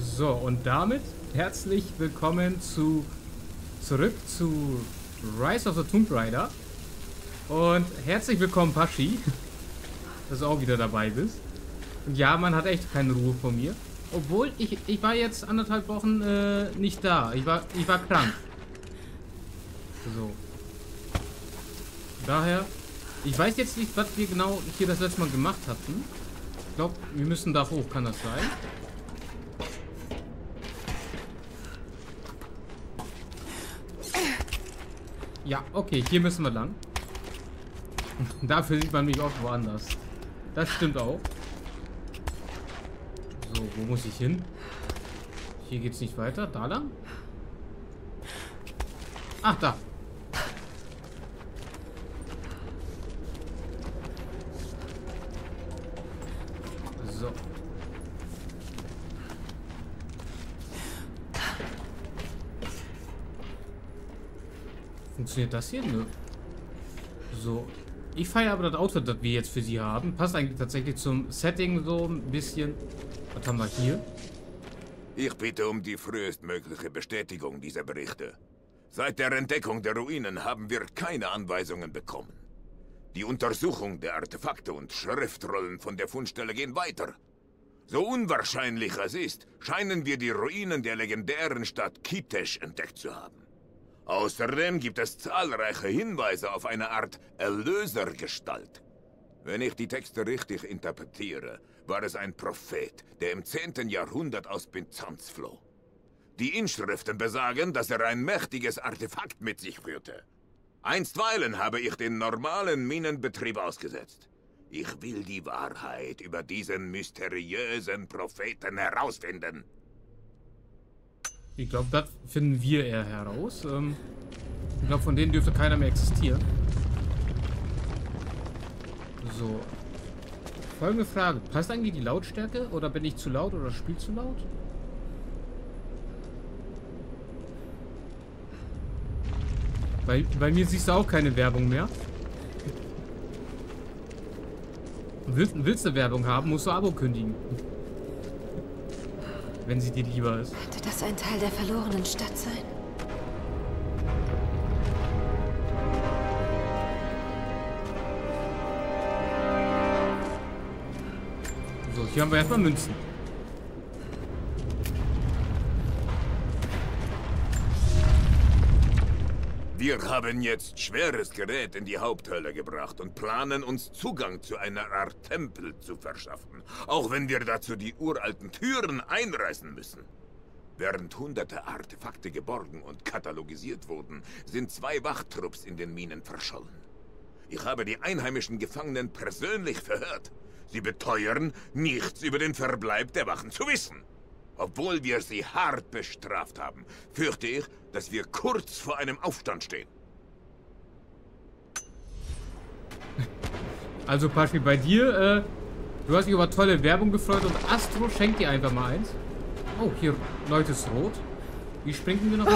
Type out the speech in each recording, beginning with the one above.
So, und damit herzlich willkommen zu zurück zu Rise of the Tomb Raider. Und herzlich willkommen, Paschi, dass du auch wieder dabei bist. Und ja, man hat echt keine Ruhe von mir. Obwohl, ich, ich war jetzt anderthalb Wochen äh, nicht da. Ich war, ich war krank. So. Daher, ich weiß jetzt nicht, was wir genau hier das letzte Mal gemacht hatten. Ich glaube, wir müssen da hoch, kann das sein? Ja, okay, hier müssen wir lang. Dafür sieht man mich auch woanders. Das stimmt auch. So, wo muss ich hin? Hier geht's nicht weiter. Da lang? Ach, da. So. Funktioniert das hier? Nö. So. Ich feiere aber das Outfit, das wir jetzt für sie haben. Passt eigentlich tatsächlich zum Setting so ein bisschen. Was haben wir hier? Ich bitte um die frühestmögliche Bestätigung dieser Berichte. Seit der Entdeckung der Ruinen haben wir keine Anweisungen bekommen. Die Untersuchung der Artefakte und Schriftrollen von der Fundstelle gehen weiter. So unwahrscheinlich es ist, scheinen wir die Ruinen der legendären Stadt Kitesh entdeckt zu haben. Außerdem gibt es zahlreiche Hinweise auf eine Art Erlösergestalt. Wenn ich die Texte richtig interpretiere, war es ein Prophet, der im 10. Jahrhundert aus Byzanz floh. Die Inschriften besagen, dass er ein mächtiges Artefakt mit sich führte. Einstweilen habe ich den normalen Minenbetrieb ausgesetzt. Ich will die Wahrheit über diesen mysteriösen Propheten herausfinden. Ich glaube, das finden wir eher heraus. Ähm, ich glaube, von denen dürfte keiner mehr existieren. So. Folgende Frage. Passt eigentlich die Lautstärke? Oder bin ich zu laut oder spielt zu laut? Bei, bei mir siehst du auch keine Werbung mehr. Willst, willst du Werbung haben, musst du Abo kündigen. Wenn sie dir lieber ist. Könnte das ein Teil der verlorenen Stadt sein? So, hier haben wir erstmal Münzen. Wir haben jetzt schweres Gerät in die Haupthölle gebracht und planen uns Zugang zu einer Art Tempel zu verschaffen, auch wenn wir dazu die uralten Türen einreißen müssen. Während hunderte Artefakte geborgen und katalogisiert wurden, sind zwei Wachtrupps in den Minen verschollen. Ich habe die einheimischen Gefangenen persönlich verhört. Sie beteuern, nichts über den Verbleib der Wachen zu wissen. Obwohl wir sie hart bestraft haben, fürchte ich, dass wir kurz vor einem Aufstand stehen. Also Paschi, bei dir, äh, du hast dich über tolle Werbung gefreut und Astro schenkt dir einfach mal eins. Oh, hier Leute ist rot. Wie springen wir noch?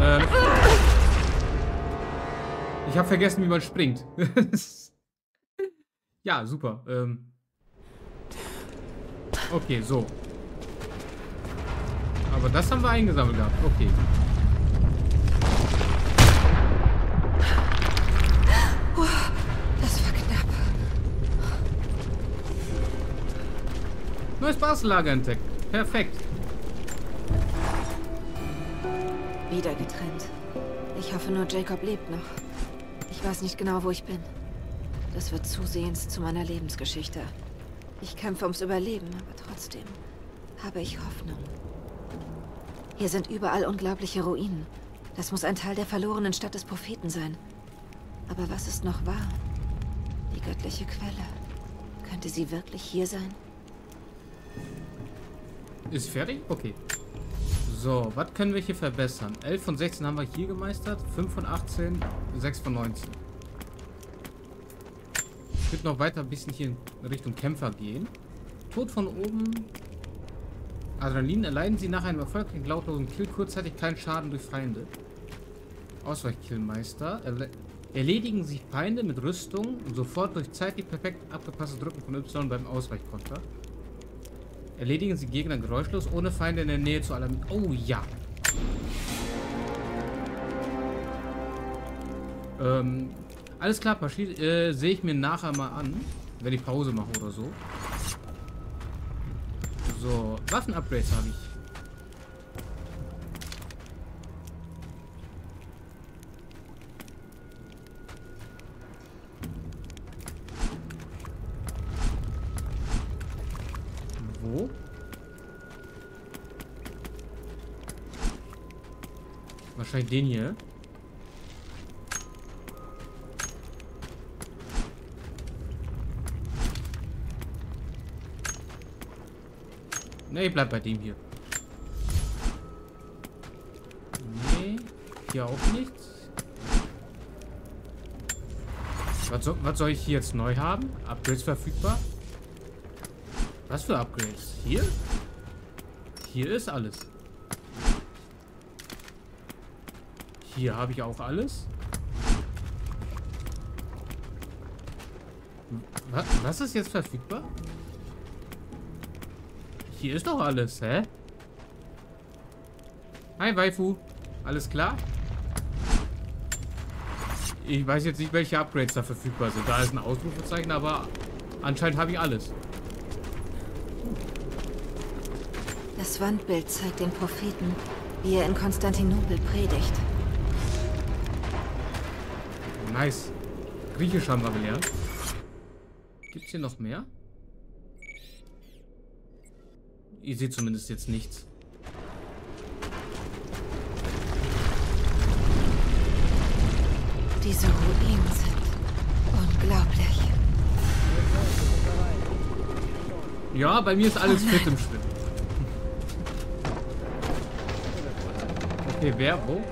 äh, ich habe vergessen, wie man springt. ja, super. Ähm, okay, so. Aber das haben wir eingesammelt gehabt. Okay. Das war knapp. Neues Basellager entdeckt. Perfekt. Wieder getrennt. Ich hoffe nur, Jacob lebt noch. Ich weiß nicht genau, wo ich bin. Das wird zusehends zu meiner Lebensgeschichte. Ich kämpfe ums Überleben, aber trotzdem habe ich Hoffnung. Hier sind überall unglaubliche Ruinen. Das muss ein Teil der verlorenen Stadt des Propheten sein. Aber was ist noch wahr? Die göttliche Quelle. Könnte sie wirklich hier sein? Ist fertig? Okay. So, was können wir hier verbessern? 11 von 16 haben wir hier gemeistert. 5 von 18, 6 von 19. Ich würde noch weiter ein bisschen hier in Richtung Kämpfer gehen. Tod von oben. Adrenalin erleiden sie nach einem erfolgreichen lautlosen Kill kurzzeitig keinen Schaden durch Feinde. Ausweichkillmeister. Erle erledigen sich Feinde mit Rüstung und sofort durch zeitlich perfekt abgepasste Drücken von Y beim Ausweichkonter. Erledigen Sie Gegner geräuschlos, ohne Feinde in der Nähe zu alarmieren. Oh ja. Ähm, alles klar. Äh, Sehe ich mir nachher mal an, wenn ich Pause mache oder so. So, Waffen-Upgrades habe ich. Wo? Wahrscheinlich den hier. Ne, ich bleib bei dem hier. Nee, hier auch nichts. Was soll, was soll ich hier jetzt neu haben? Upgrades verfügbar? Was für Upgrades? Hier? Hier ist alles. Hier habe ich auch alles. Was, was ist jetzt verfügbar? Hier ist doch alles, hä? Hi, Waifu. Alles klar? Ich weiß jetzt nicht, welche Upgrades da verfügbar sind. Da ist ein Ausrufezeichen, aber anscheinend habe ich alles. Das Wandbild zeigt den Propheten, wie er in Konstantinopel predigt. Nice. Griechisch haben wir gelernt. Gibt's hier noch mehr? Ihr seht zumindest jetzt nichts. Diese Ruinen sind unglaublich. Ja, bei mir ist alles fit im Schwimmen. Okay, wer? Wo?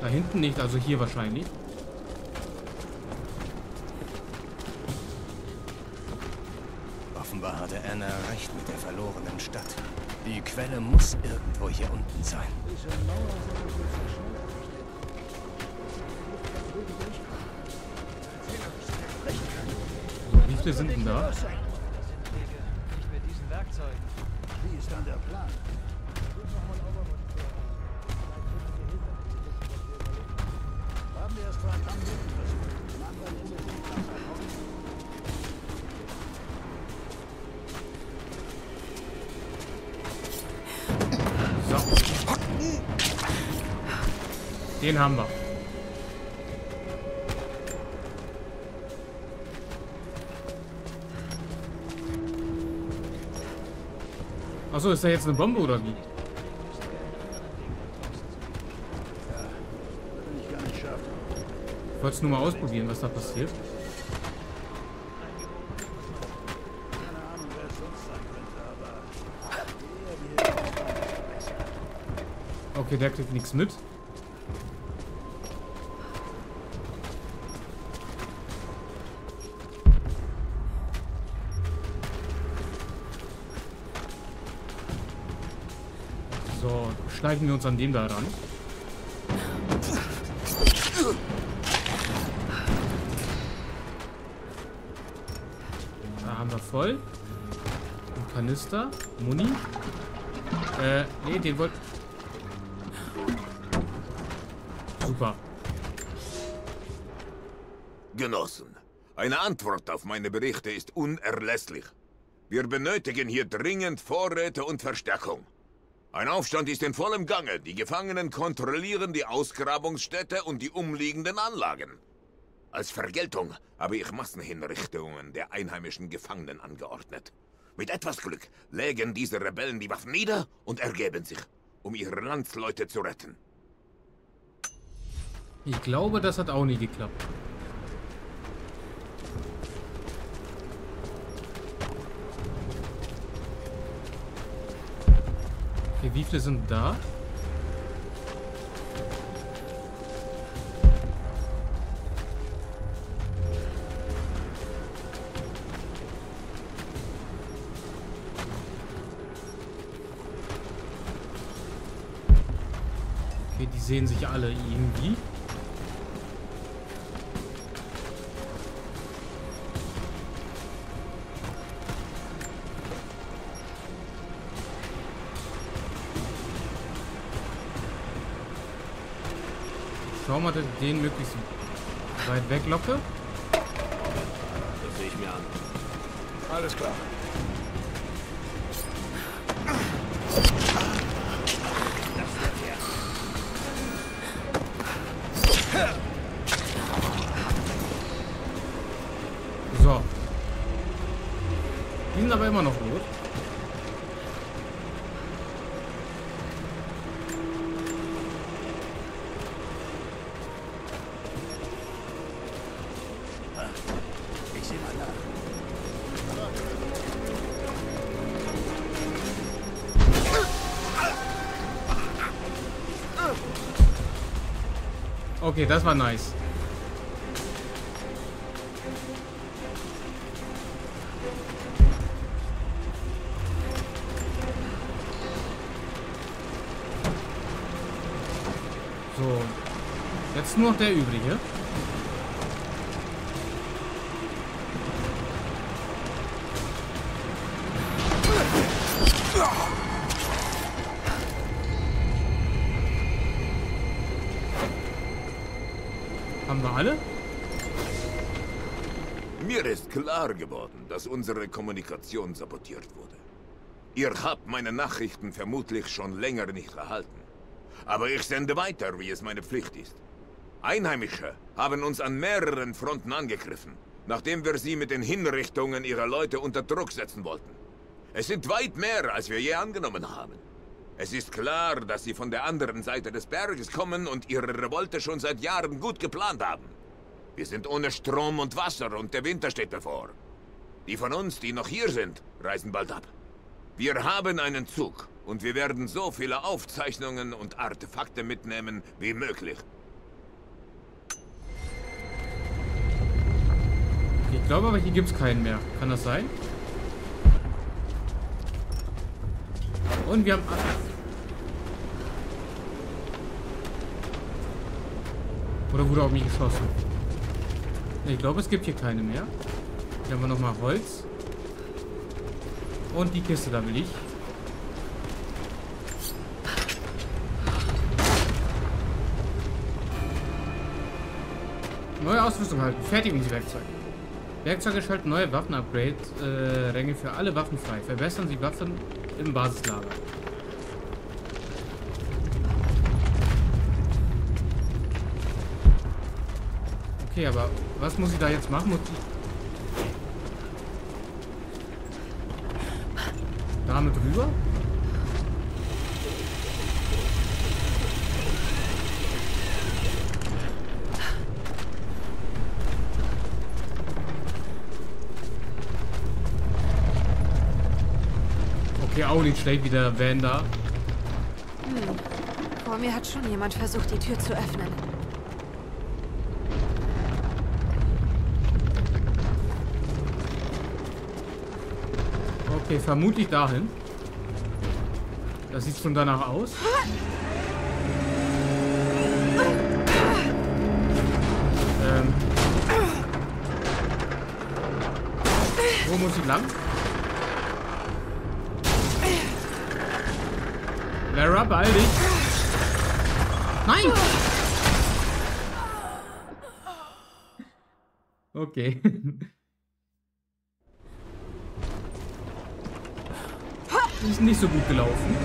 Da hinten nicht, also hier wahrscheinlich. Stadt. Die Quelle muss irgendwo hier unten sein. Wie viele sind denn da? Den haben wir. Achso, ist da jetzt eine Bombe oder wie? Ich wollte es nur mal ausprobieren, was da passiert. Okay, der kriegt nichts mit. So, schleichen wir uns an dem da ran. Da haben wir voll. Ein Kanister. Muni. Äh, nee, den wollt... Super. Genossen, eine Antwort auf meine Berichte ist unerlässlich. Wir benötigen hier dringend Vorräte und Verstärkung. Ein Aufstand ist in vollem Gange. Die Gefangenen kontrollieren die Ausgrabungsstätte und die umliegenden Anlagen. Als Vergeltung habe ich Massenhinrichtungen der einheimischen Gefangenen angeordnet. Mit etwas Glück legen diese Rebellen die Waffen nieder und ergeben sich, um ihre Landsleute zu retten. Ich glaube, das hat auch nie geklappt. Okay, wie viele sind da? Okay, die sehen sich alle irgendwie. Ich den möglichst weit weglocke. Das sehe ich mir an. Alles klar. Okay, das war nice. So. Jetzt nur noch der übrige. Unsere Kommunikation sabotiert wurde. Ihr habt meine Nachrichten vermutlich schon länger nicht erhalten. Aber ich sende weiter, wie es meine Pflicht ist. Einheimische haben uns an mehreren Fronten angegriffen, nachdem wir sie mit den Hinrichtungen ihrer Leute unter Druck setzen wollten. Es sind weit mehr, als wir je angenommen haben. Es ist klar, dass sie von der anderen Seite des Berges kommen und ihre Revolte schon seit Jahren gut geplant haben. Wir sind ohne Strom und Wasser und der Winter steht bevor. Die von uns, die noch hier sind, reisen bald ab. Wir haben einen Zug und wir werden so viele Aufzeichnungen und Artefakte mitnehmen wie möglich. Ich glaube aber, hier gibt es keinen mehr. Kann das sein? Und wir haben... Oder wurde auf mich geschossen? Ich glaube, es gibt hier keine mehr. Hier haben wir nochmal Holz. Und die Kiste, da will ich. Neue Ausrüstung halten. Fertigungswerkzeug. Werkzeuge schalten neue Waffen-Upgrade-Ränge für alle Waffen frei. Verbessern Sie Waffen im Basislager. Okay, aber was muss ich da jetzt machen? Muss ich damit rüber? Okay, auch nicht schlecht, wie der Van da. Vor mir hat schon jemand versucht, die Tür zu öffnen. Okay, vermutlich dahin. Das sieht schon danach aus. Ähm. Wo muss ich lang? Lara, beeil dich. Nein! Okay. Ist nicht so gut gelaufen.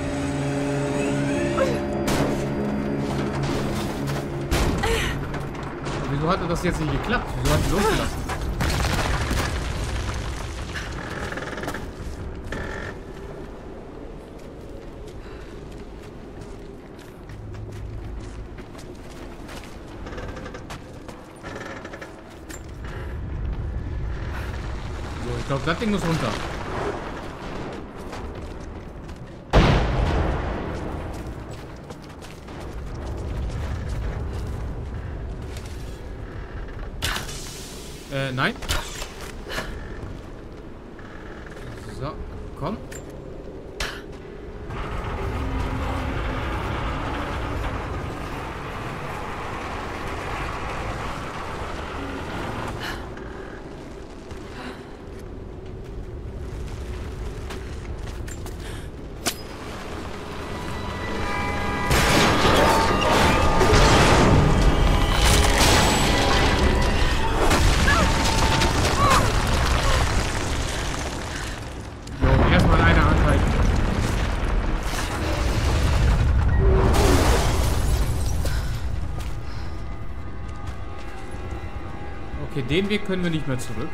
Wieso hatte das jetzt nicht geklappt? Wieso hat sie losgelassen? So, ich glaube, das Ding muss runter. Äh, den Weg können wir nicht mehr zurück.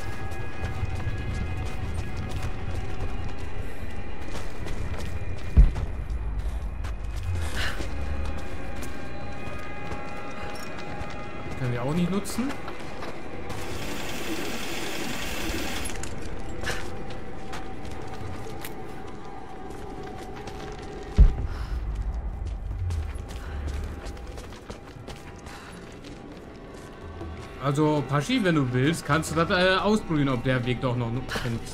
Paschi, wenn du willst, kannst du das äh, ausprobieren, ob der Weg doch noch kennt.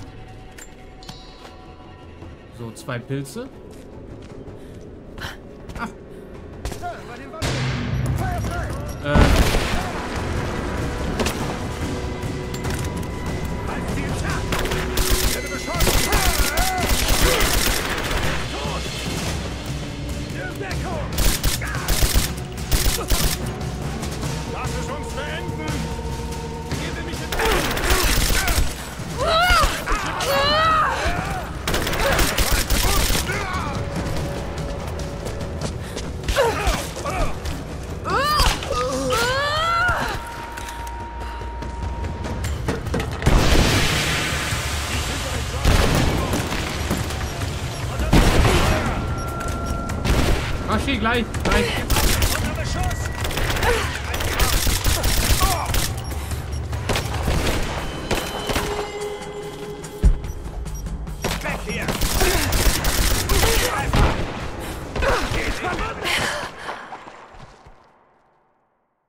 So, zwei Pilze. Gleich, gleich.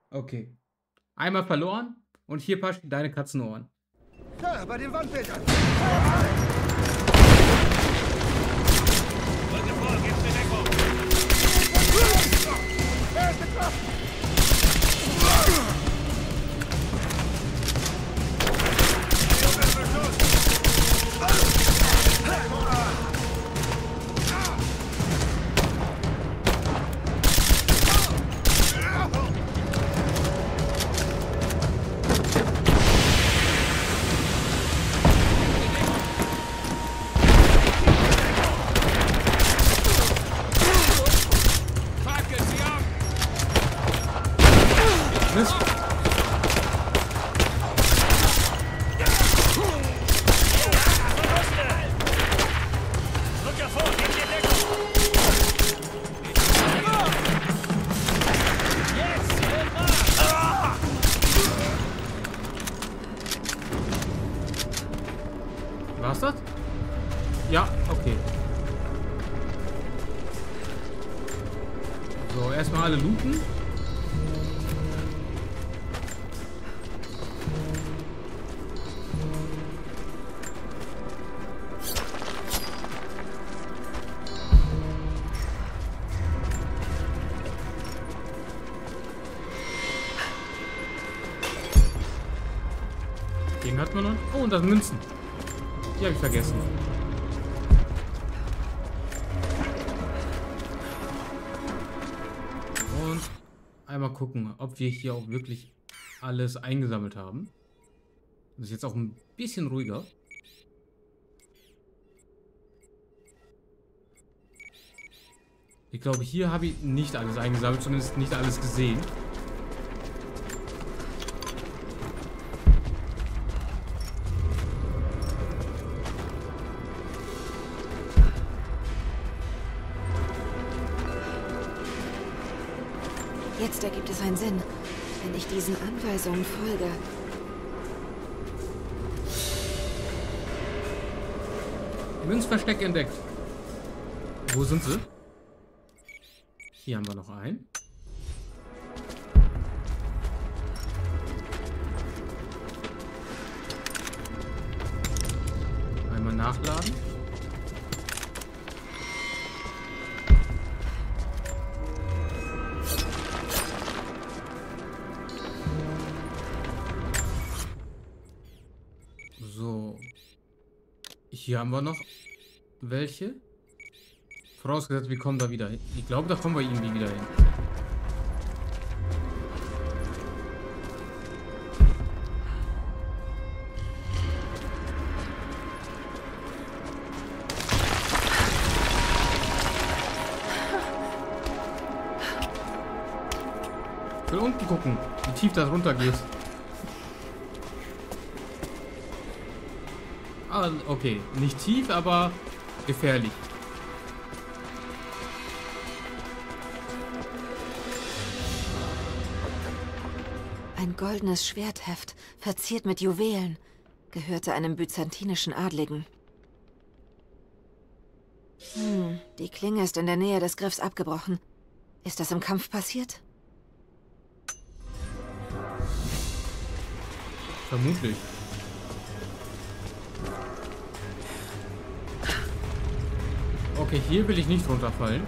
Okay. Einmal verloren und hier Paschi, deine Katzenohren. Da, bei den Wandbildern. Er ist das sind Münzen. Die habe ich vergessen. Und einmal gucken, ob wir hier auch wirklich alles eingesammelt haben. Das ist jetzt auch ein bisschen ruhiger. Ich glaube, hier habe ich nicht alles eingesammelt, zumindest nicht alles gesehen. Jetzt ergibt es einen Sinn, wenn ich diesen Anweisungen folge. Münzversteck entdeckt. Wo sind sie? Hier haben wir noch einen. Einmal nachladen. Haben wir noch welche. Vorausgesetzt, wir kommen da wieder hin. Ich glaube, da kommen wir irgendwie wieder hin. Ich will unten gucken, wie tief das runter Okay. Nicht tief, aber gefährlich. Ein goldenes Schwertheft, verziert mit Juwelen, gehörte einem byzantinischen Adligen. Hm, die Klinge ist in der Nähe des Griffs abgebrochen. Ist das im Kampf passiert? Vermutlich. Okay, hier will ich nicht runterfallen.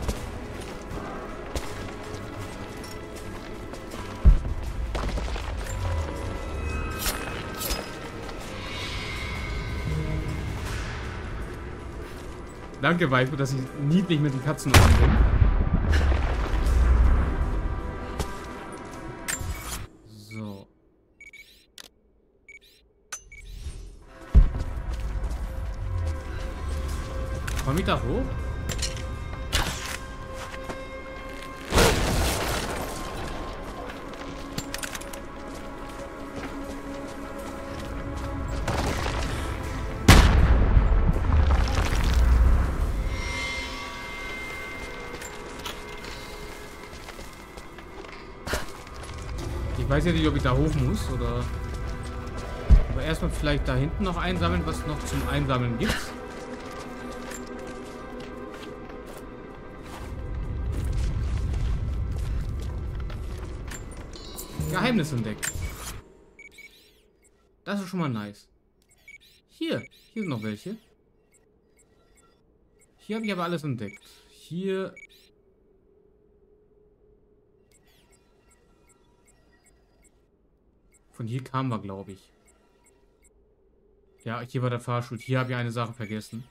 Danke, Waifu, dass ich niedlich mit den Katzen umgehe. So. Komm ich da hoch? Weiß ja nicht, ob ich da hoch muss oder. Aber erstmal vielleicht da hinten noch einsammeln, was noch zum Einsammeln gibt. Geheimnis entdeckt. Das ist schon mal nice. Hier, hier sind noch welche. Hier habe ich aber alles entdeckt. Hier Von hier kamen wir, glaube ich. Ja, hier war der Fahrstuhl. Hier habe ich eine Sache vergessen.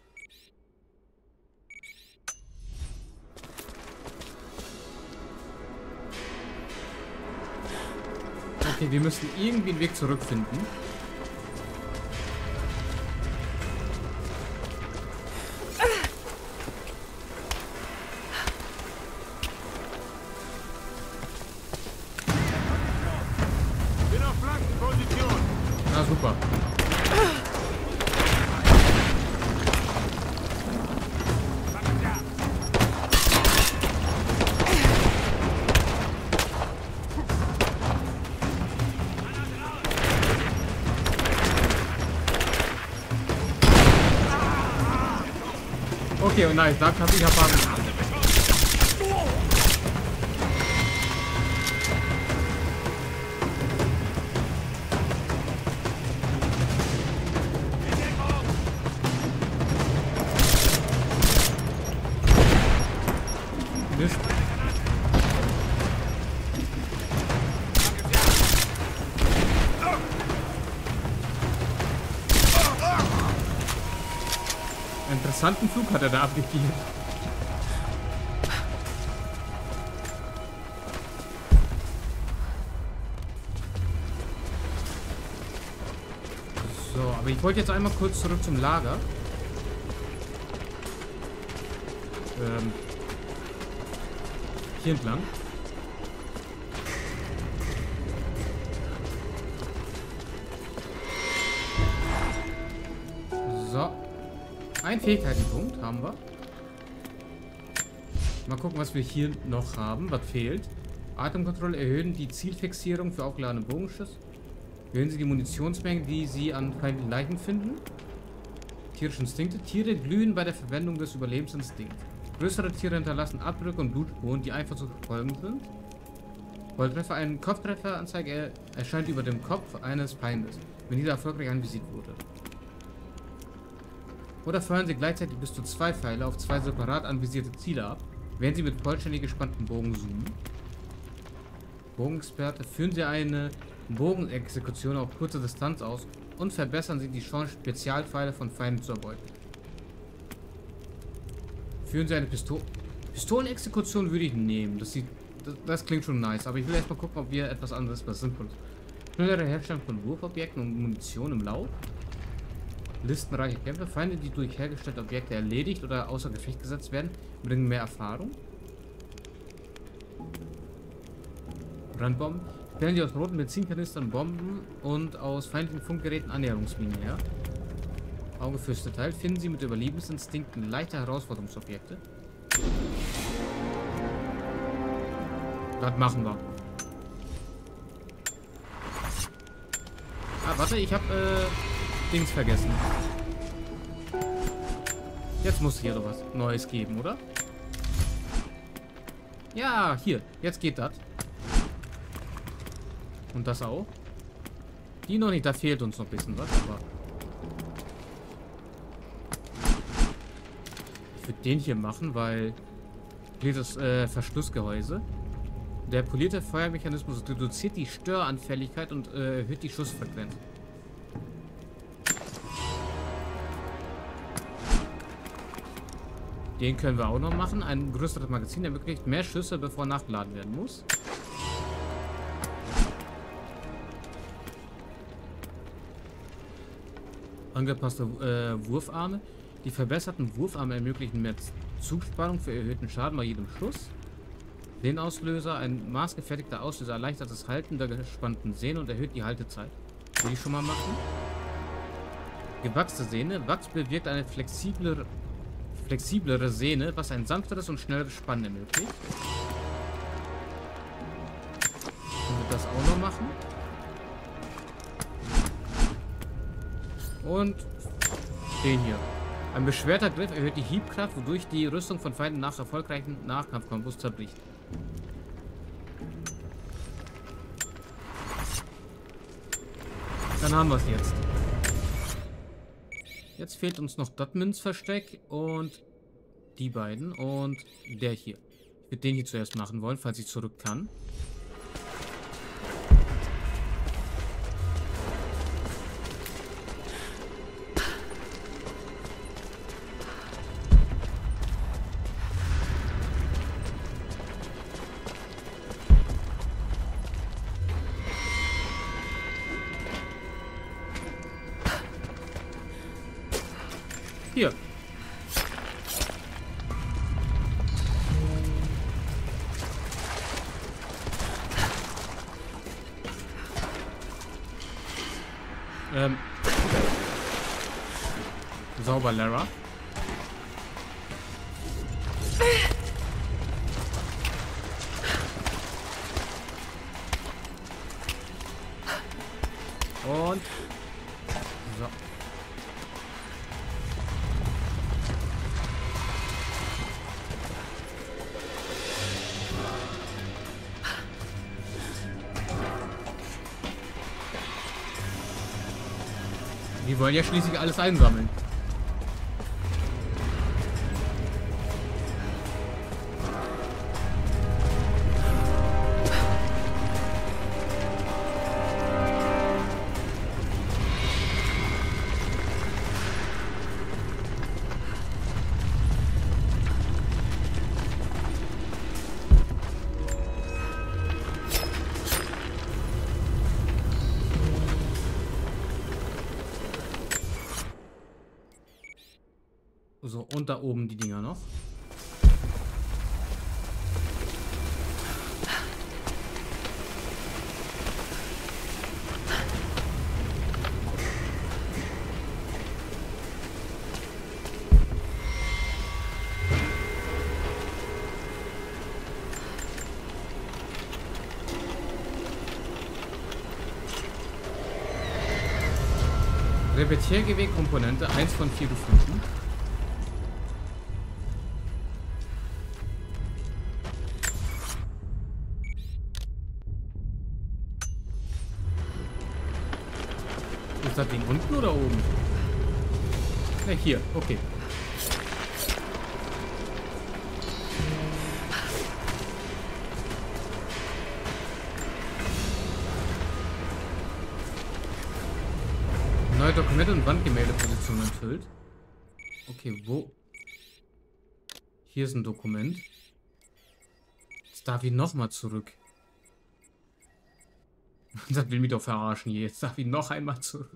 Okay, wir müssen irgendwie einen Weg zurückfinden. Nice, da kann ich erfahren. Interessanten Flug hat er da abgegeben. So, aber ich wollte jetzt einmal kurz zurück zum Lager. Ähm, hier entlang. So. Ein Fähigkeitenpunkt haben wir. Mal gucken, was wir hier noch haben, was fehlt. Atemkontrolle erhöhen die Zielfixierung für aufgeladene Bogenschüsse. Erhöhen Sie die Munitionsmenge, die Sie an feindlichen Leichen finden. Tierische Instinkte. Tiere glühen bei der Verwendung des Überlebensinstinkts. Größere Tiere hinterlassen Abdrücke und Blutspuren, die einfach zu verfolgen sind. Volltreffer. Ein Kopftrefferanzeige er erscheint über dem Kopf eines Feindes, wenn dieser erfolgreich anvisiert wurde. Oder feuern Sie gleichzeitig bis zu zwei Pfeile auf zwei separat anvisierte Ziele ab, während Sie mit vollständig gespanntem Bogen zoomen. Bogenexperte. Führen Sie eine Bogenexekution auf kurze Distanz aus und verbessern Sie die Chance, Spezialpfeile von Feinden zu erbeuten. Führen Sie eine Pistole. Pistolenexekution würde ich nehmen. Das sieht. Das, das klingt schon nice. Aber ich will erstmal gucken, ob wir etwas anderes, was Sinnvolles. Schnellere Herstellung von Wurfobjekten und Munition im Lauf. Listenreiche Kämpfe. Feinde, die durch hergestellte Objekte erledigt oder außer Gefecht gesetzt werden, bringen mehr Erfahrung. Brandbomben. Stellen Sie aus roten Benzinkanistern Bomben und aus feindlichen Funkgeräten Annäherungsminen her. Auge fürs Detail. Finden Sie mit Überlebensinstinkten leichte Herausforderungsobjekte. Das machen wir. Ah, warte, ich habe äh, Dings vergessen. Jetzt muss hier was Neues geben, oder? Ja, hier. Jetzt geht das. Und das auch. Die noch nicht. Da fehlt uns noch ein bisschen was, aber... Ich würde den hier machen, weil... Dieses äh, Verschlussgehäuse. Der polierte Feuermechanismus reduziert die Störanfälligkeit und äh, erhöht die Schussfrequenz. Den können wir auch noch machen. Ein größeres Magazin ermöglicht mehr Schüsse, bevor nachgeladen werden muss. Angepasste äh, Wurfarme. Die verbesserten Wurfarme ermöglichen mehr Zugspannung für erhöhten Schaden bei jedem Schuss. Den Auslöser, ein maßgefertigter Auslöser erleichtert das Halten der gespannten Sehne und erhöht die Haltezeit. Will ich schon mal machen? Gewachste Sehne. Wachs bewirkt eine flexiblere, flexiblere Sehne, was ein sanfteres und schnelleres Spannen ermöglicht. Können wir das auch noch machen? Und den hier. Ein beschwerter Griff erhöht die Hiebkraft, wodurch die Rüstung von Feinden nach erfolgreichen Nachkampfkombos zerbricht. Dann haben wir es jetzt. Jetzt fehlt uns noch das Münzversteck und die beiden und der hier. Ich würde den hier zuerst machen wollen, falls ich zurück kann. Lara. Und so. Die wollen ja schließlich alles einsammeln. Repetiergewehr-Komponente 1 von 4 gefunden. Ist das Ding unten oder oben? Ne, hier. Okay. Neue Dokumente und Wandgemäldeposition enthüllt. Okay, wo? Hier ist ein Dokument. Jetzt darf ich nochmal zurück. Das will mich doch verarschen hier. Jetzt darf ich noch einmal zurück.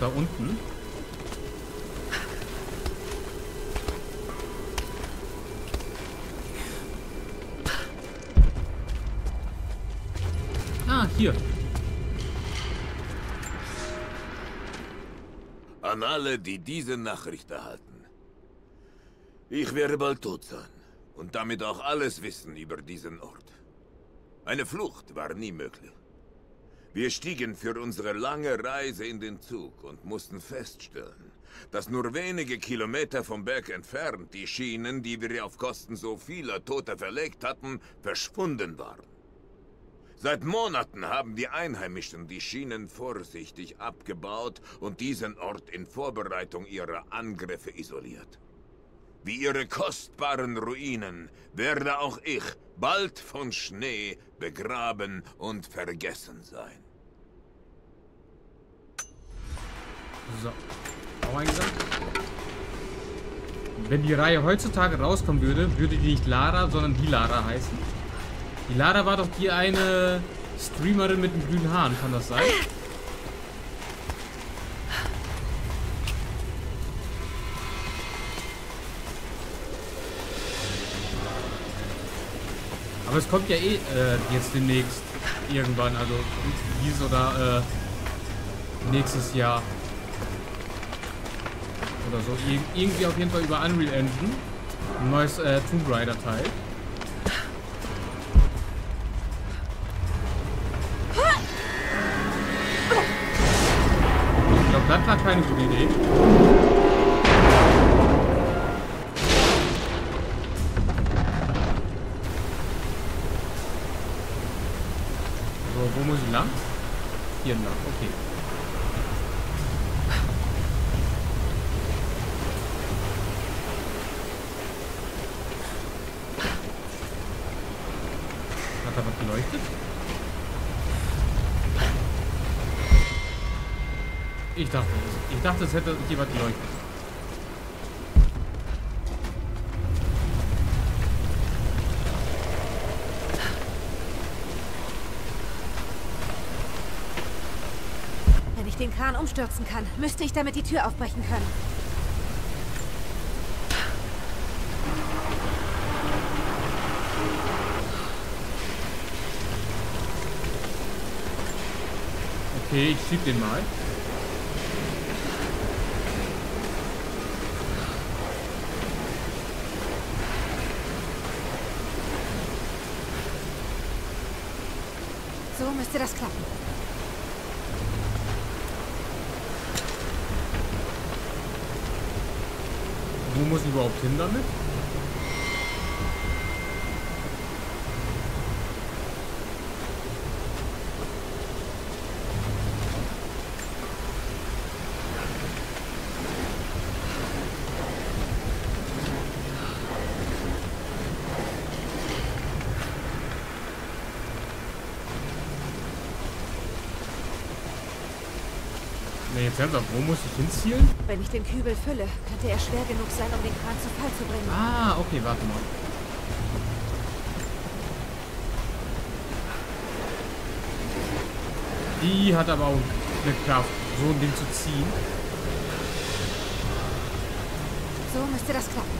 Da unten. Ah, hier. An alle, die diese Nachricht erhalten. Ich werde bald tot sein und damit auch alles wissen über diesen Ort. Eine Flucht war nie möglich. Wir stiegen für unsere lange Reise in den Zug und mussten feststellen, dass nur wenige Kilometer vom Berg entfernt die Schienen, die wir auf Kosten so vieler Toter verlegt hatten, verschwunden waren. Seit Monaten haben die Einheimischen die Schienen vorsichtig abgebaut und diesen Ort in Vorbereitung ihrer Angriffe isoliert. Wie ihre kostbaren Ruinen werde auch ich bald von Schnee begraben und vergessen sein. So. Auch eingesagt. Wenn die Reihe heutzutage rauskommen würde, würde die nicht Lara, sondern die Lara heißen. Die Lara war doch die eine Streamerin mit den grünen Haaren, kann das sein? Aber es kommt ja eh äh, jetzt demnächst irgendwann, also dieses oder äh, nächstes Jahr. Oder so. Ir irgendwie auf jeden Fall über Unreal Engine. Ein neues äh, Tomb Raider Teil. Ich glaube, das war keine gute Idee. Wo muss ich lang? Hier lang, okay. Hat da was geleuchtet? Ich dachte, ich dachte, es hätte was geleuchtet. Kran umstürzen kann, müsste ich damit die Tür aufbrechen können. Okay, ich schieb den mal. So müsste das klappen. Wo muss ich überhaupt hin damit? Ne, jetzt ernsthaft, wo muss ich hinzielen? Wenn ich den Kübel fülle, könnte er schwer genug sein, um den Kran zu Fall zu bringen. Ah, okay, warte mal. Die hat aber auch eine Kraft, so ein Ding zu ziehen. So müsste das klappen.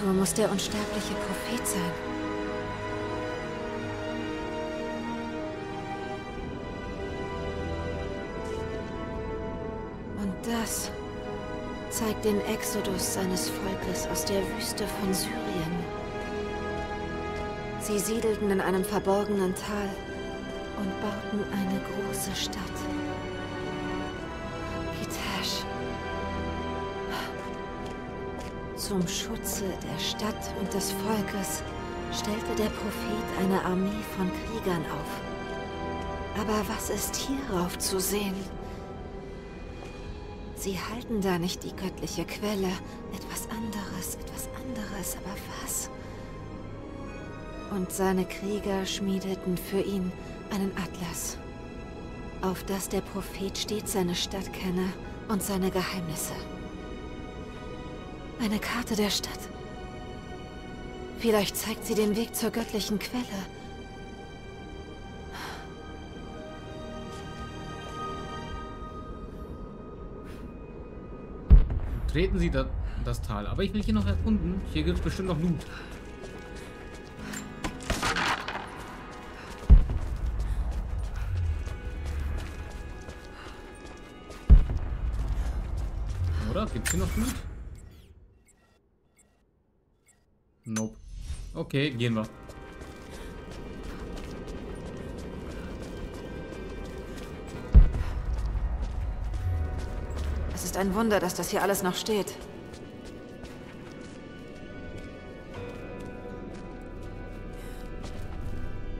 Statue muss der unsterbliche Prophet sein. Und das zeigt den Exodus seines Volkes aus der Wüste von Syrien. Sie siedelten in einem verborgenen Tal und bauten eine große Stadt. Zum Schutze der Stadt und des Volkes stellte der Prophet eine Armee von Kriegern auf. Aber was ist hierauf zu sehen? Sie halten da nicht die göttliche Quelle. Etwas anderes, etwas anderes, aber was? Und seine Krieger schmiedeten für ihn einen Atlas, auf das der Prophet stets seine Stadt kenne und seine Geheimnisse. Eine Karte der Stadt. Vielleicht zeigt sie den Weg zur göttlichen Quelle. Treten Sie da, das Tal. Aber ich will hier noch erkunden. Hier gibt es bestimmt noch Loot. Oder? Gibt's hier noch Loot? Nope. Okay, gehen wir. Es ist ein Wunder, dass das hier alles noch steht.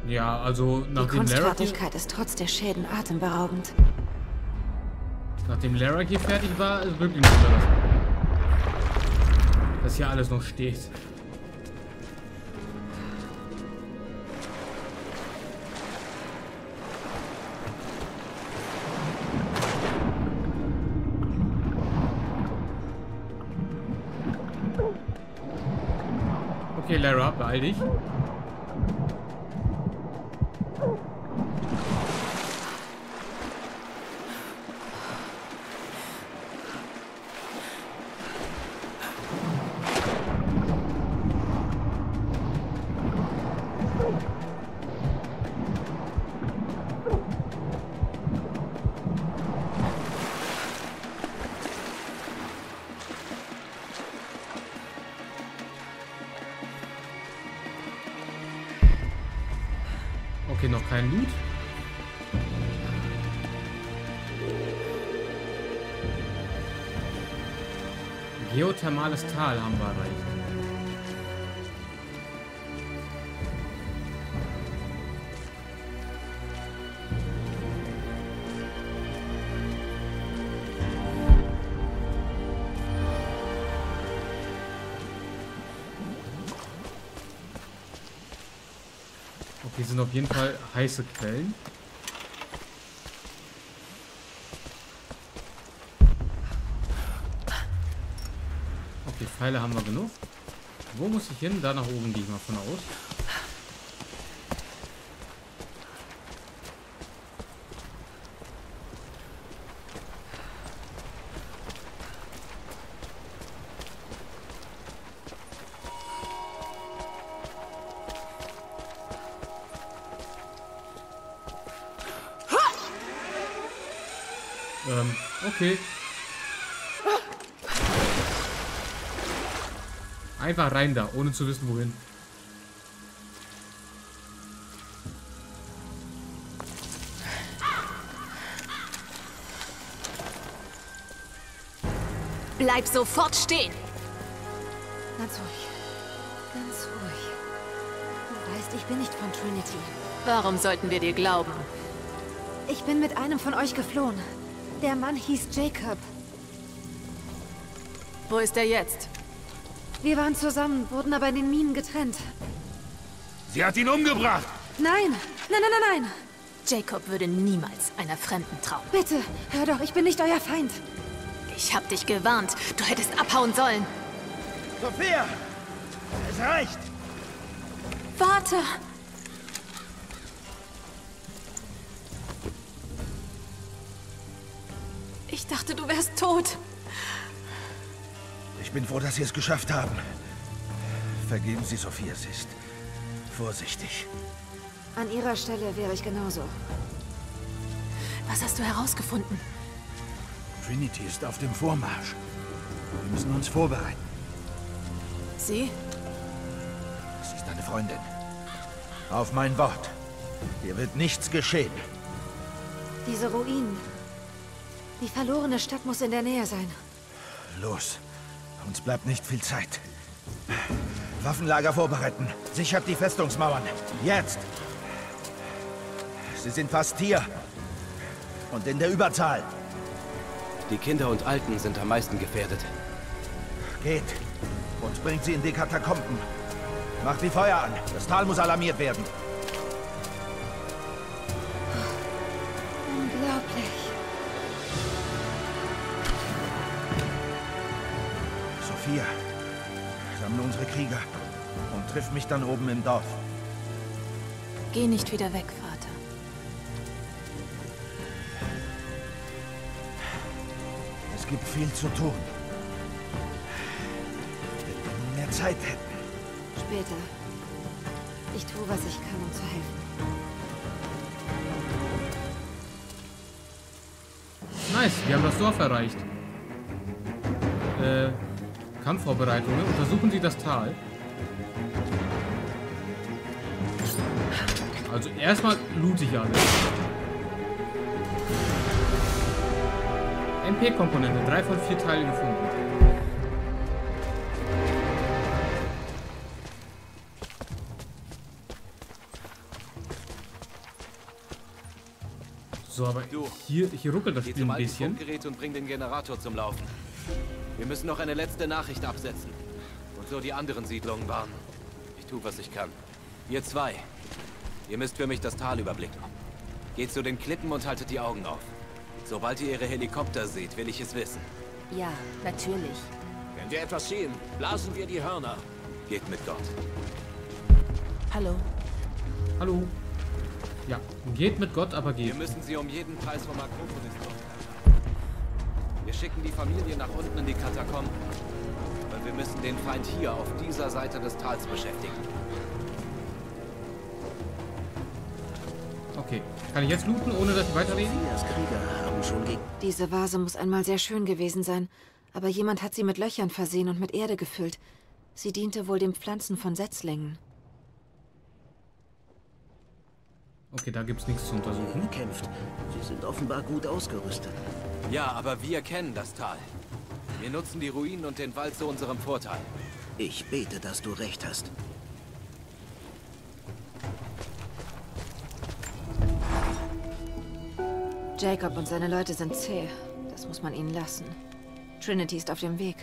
Ja, also Die nachdem Lara, hier, Kunstfertigkeit ist trotz der Schäden atemberaubend. nachdem Lara hier fertig war, ist wirklich nicht das. Dass hier alles noch steht. Beeil dich. Geothermales Tal haben wir erreicht. Okay, sind auf jeden Fall heiße Quellen. Pfeile haben wir genug. Wo muss ich hin? Da nach oben gehe ich mal von aus. Einfach rein da, ohne zu wissen, wohin. Bleib sofort stehen. Ganz ruhig. Ganz ruhig. Du weißt, ich bin nicht von Trinity. Warum sollten wir dir glauben? Ich bin mit einem von euch geflohen. Der Mann hieß Jacob. Wo ist er jetzt? Wir waren zusammen, wurden aber in den Minen getrennt. Sie hat ihn umgebracht! Nein! Nein, nein, nein, nein! Jacob würde niemals einer Fremden trauen. Bitte, hör doch, ich bin nicht euer Feind. Ich hab dich gewarnt. Du hättest abhauen sollen. Sophia! Es reicht! Warte! Ich dachte, du wärst tot. Ich bin froh, dass Sie es geschafft haben. Vergeben Sie, Sophia, sie ist vorsichtig. An ihrer Stelle wäre ich genauso. Was hast du herausgefunden? Trinity ist auf dem Vormarsch. Wir müssen uns vorbereiten. Sie? Sie ist eine Freundin. Auf mein Wort. Hier wird nichts geschehen. Diese Ruinen. Die verlorene Stadt muss in der Nähe sein. Los. Uns bleibt nicht viel Zeit. Waffenlager vorbereiten. Sichert die Festungsmauern. Jetzt! Sie sind fast hier. Und in der Überzahl. Die Kinder und Alten sind am meisten gefährdet. Geht. Und bringt sie in die Katakomben. Macht die Feuer an. Das Tal muss alarmiert werden. Krieger und triff mich dann oben im Dorf. Geh nicht wieder weg, Vater. Es gibt viel zu tun. Wenn wir mehr Zeit hätten. Später. Ich tue, was ich kann, um zu helfen. Nice, wir haben das Dorf erreicht. Äh, Kampfvorbereitungen. Untersuchen Sie das Tal. Also erstmal loot ich alles. MP-Komponente, drei von vier Teilen gefunden. So, aber hier, hier ruckelt das Spiel zum ein bisschen. Funkgerät und bring den Generator zum Laufen. Wir müssen noch eine letzte Nachricht absetzen. Und so die anderen Siedlungen warnen. Ich tue, was ich kann. Ihr zwei. Ihr müsst für mich das Tal überblicken. Geht zu den Klippen und haltet die Augen auf. Sobald ihr ihre Helikopter seht, will ich es wissen. Ja, natürlich. Wenn wir etwas sehen, blasen wir die Hörner. Geht mit Gott. Hallo. Hallo. Ja, geht mit Gott, aber Wir geht. müssen sie um jeden Preis vom Akropolis loswerden. Wir schicken die Familie nach unten in die Katakomben. Aber wir müssen den Feind hier auf dieser Seite des Tals beschäftigen. Okay. Kann ich jetzt looten, ohne dass wir weiterreden? Sophias Krieger haben schon gegen... Diese Vase muss einmal sehr schön gewesen sein, aber jemand hat sie mit Löchern versehen und mit Erde gefüllt. Sie diente wohl dem Pflanzen von Setzlingen. Okay, da gibt's nichts zu untersuchen. Kämpft. Sie sind offenbar gut ausgerüstet. Ja, aber wir kennen das Tal. Wir nutzen die Ruinen und den Wald zu unserem Vorteil. Ich bete, dass du recht hast. Jacob und seine Leute sind zäh. Das muss man ihnen lassen. Trinity ist auf dem Weg.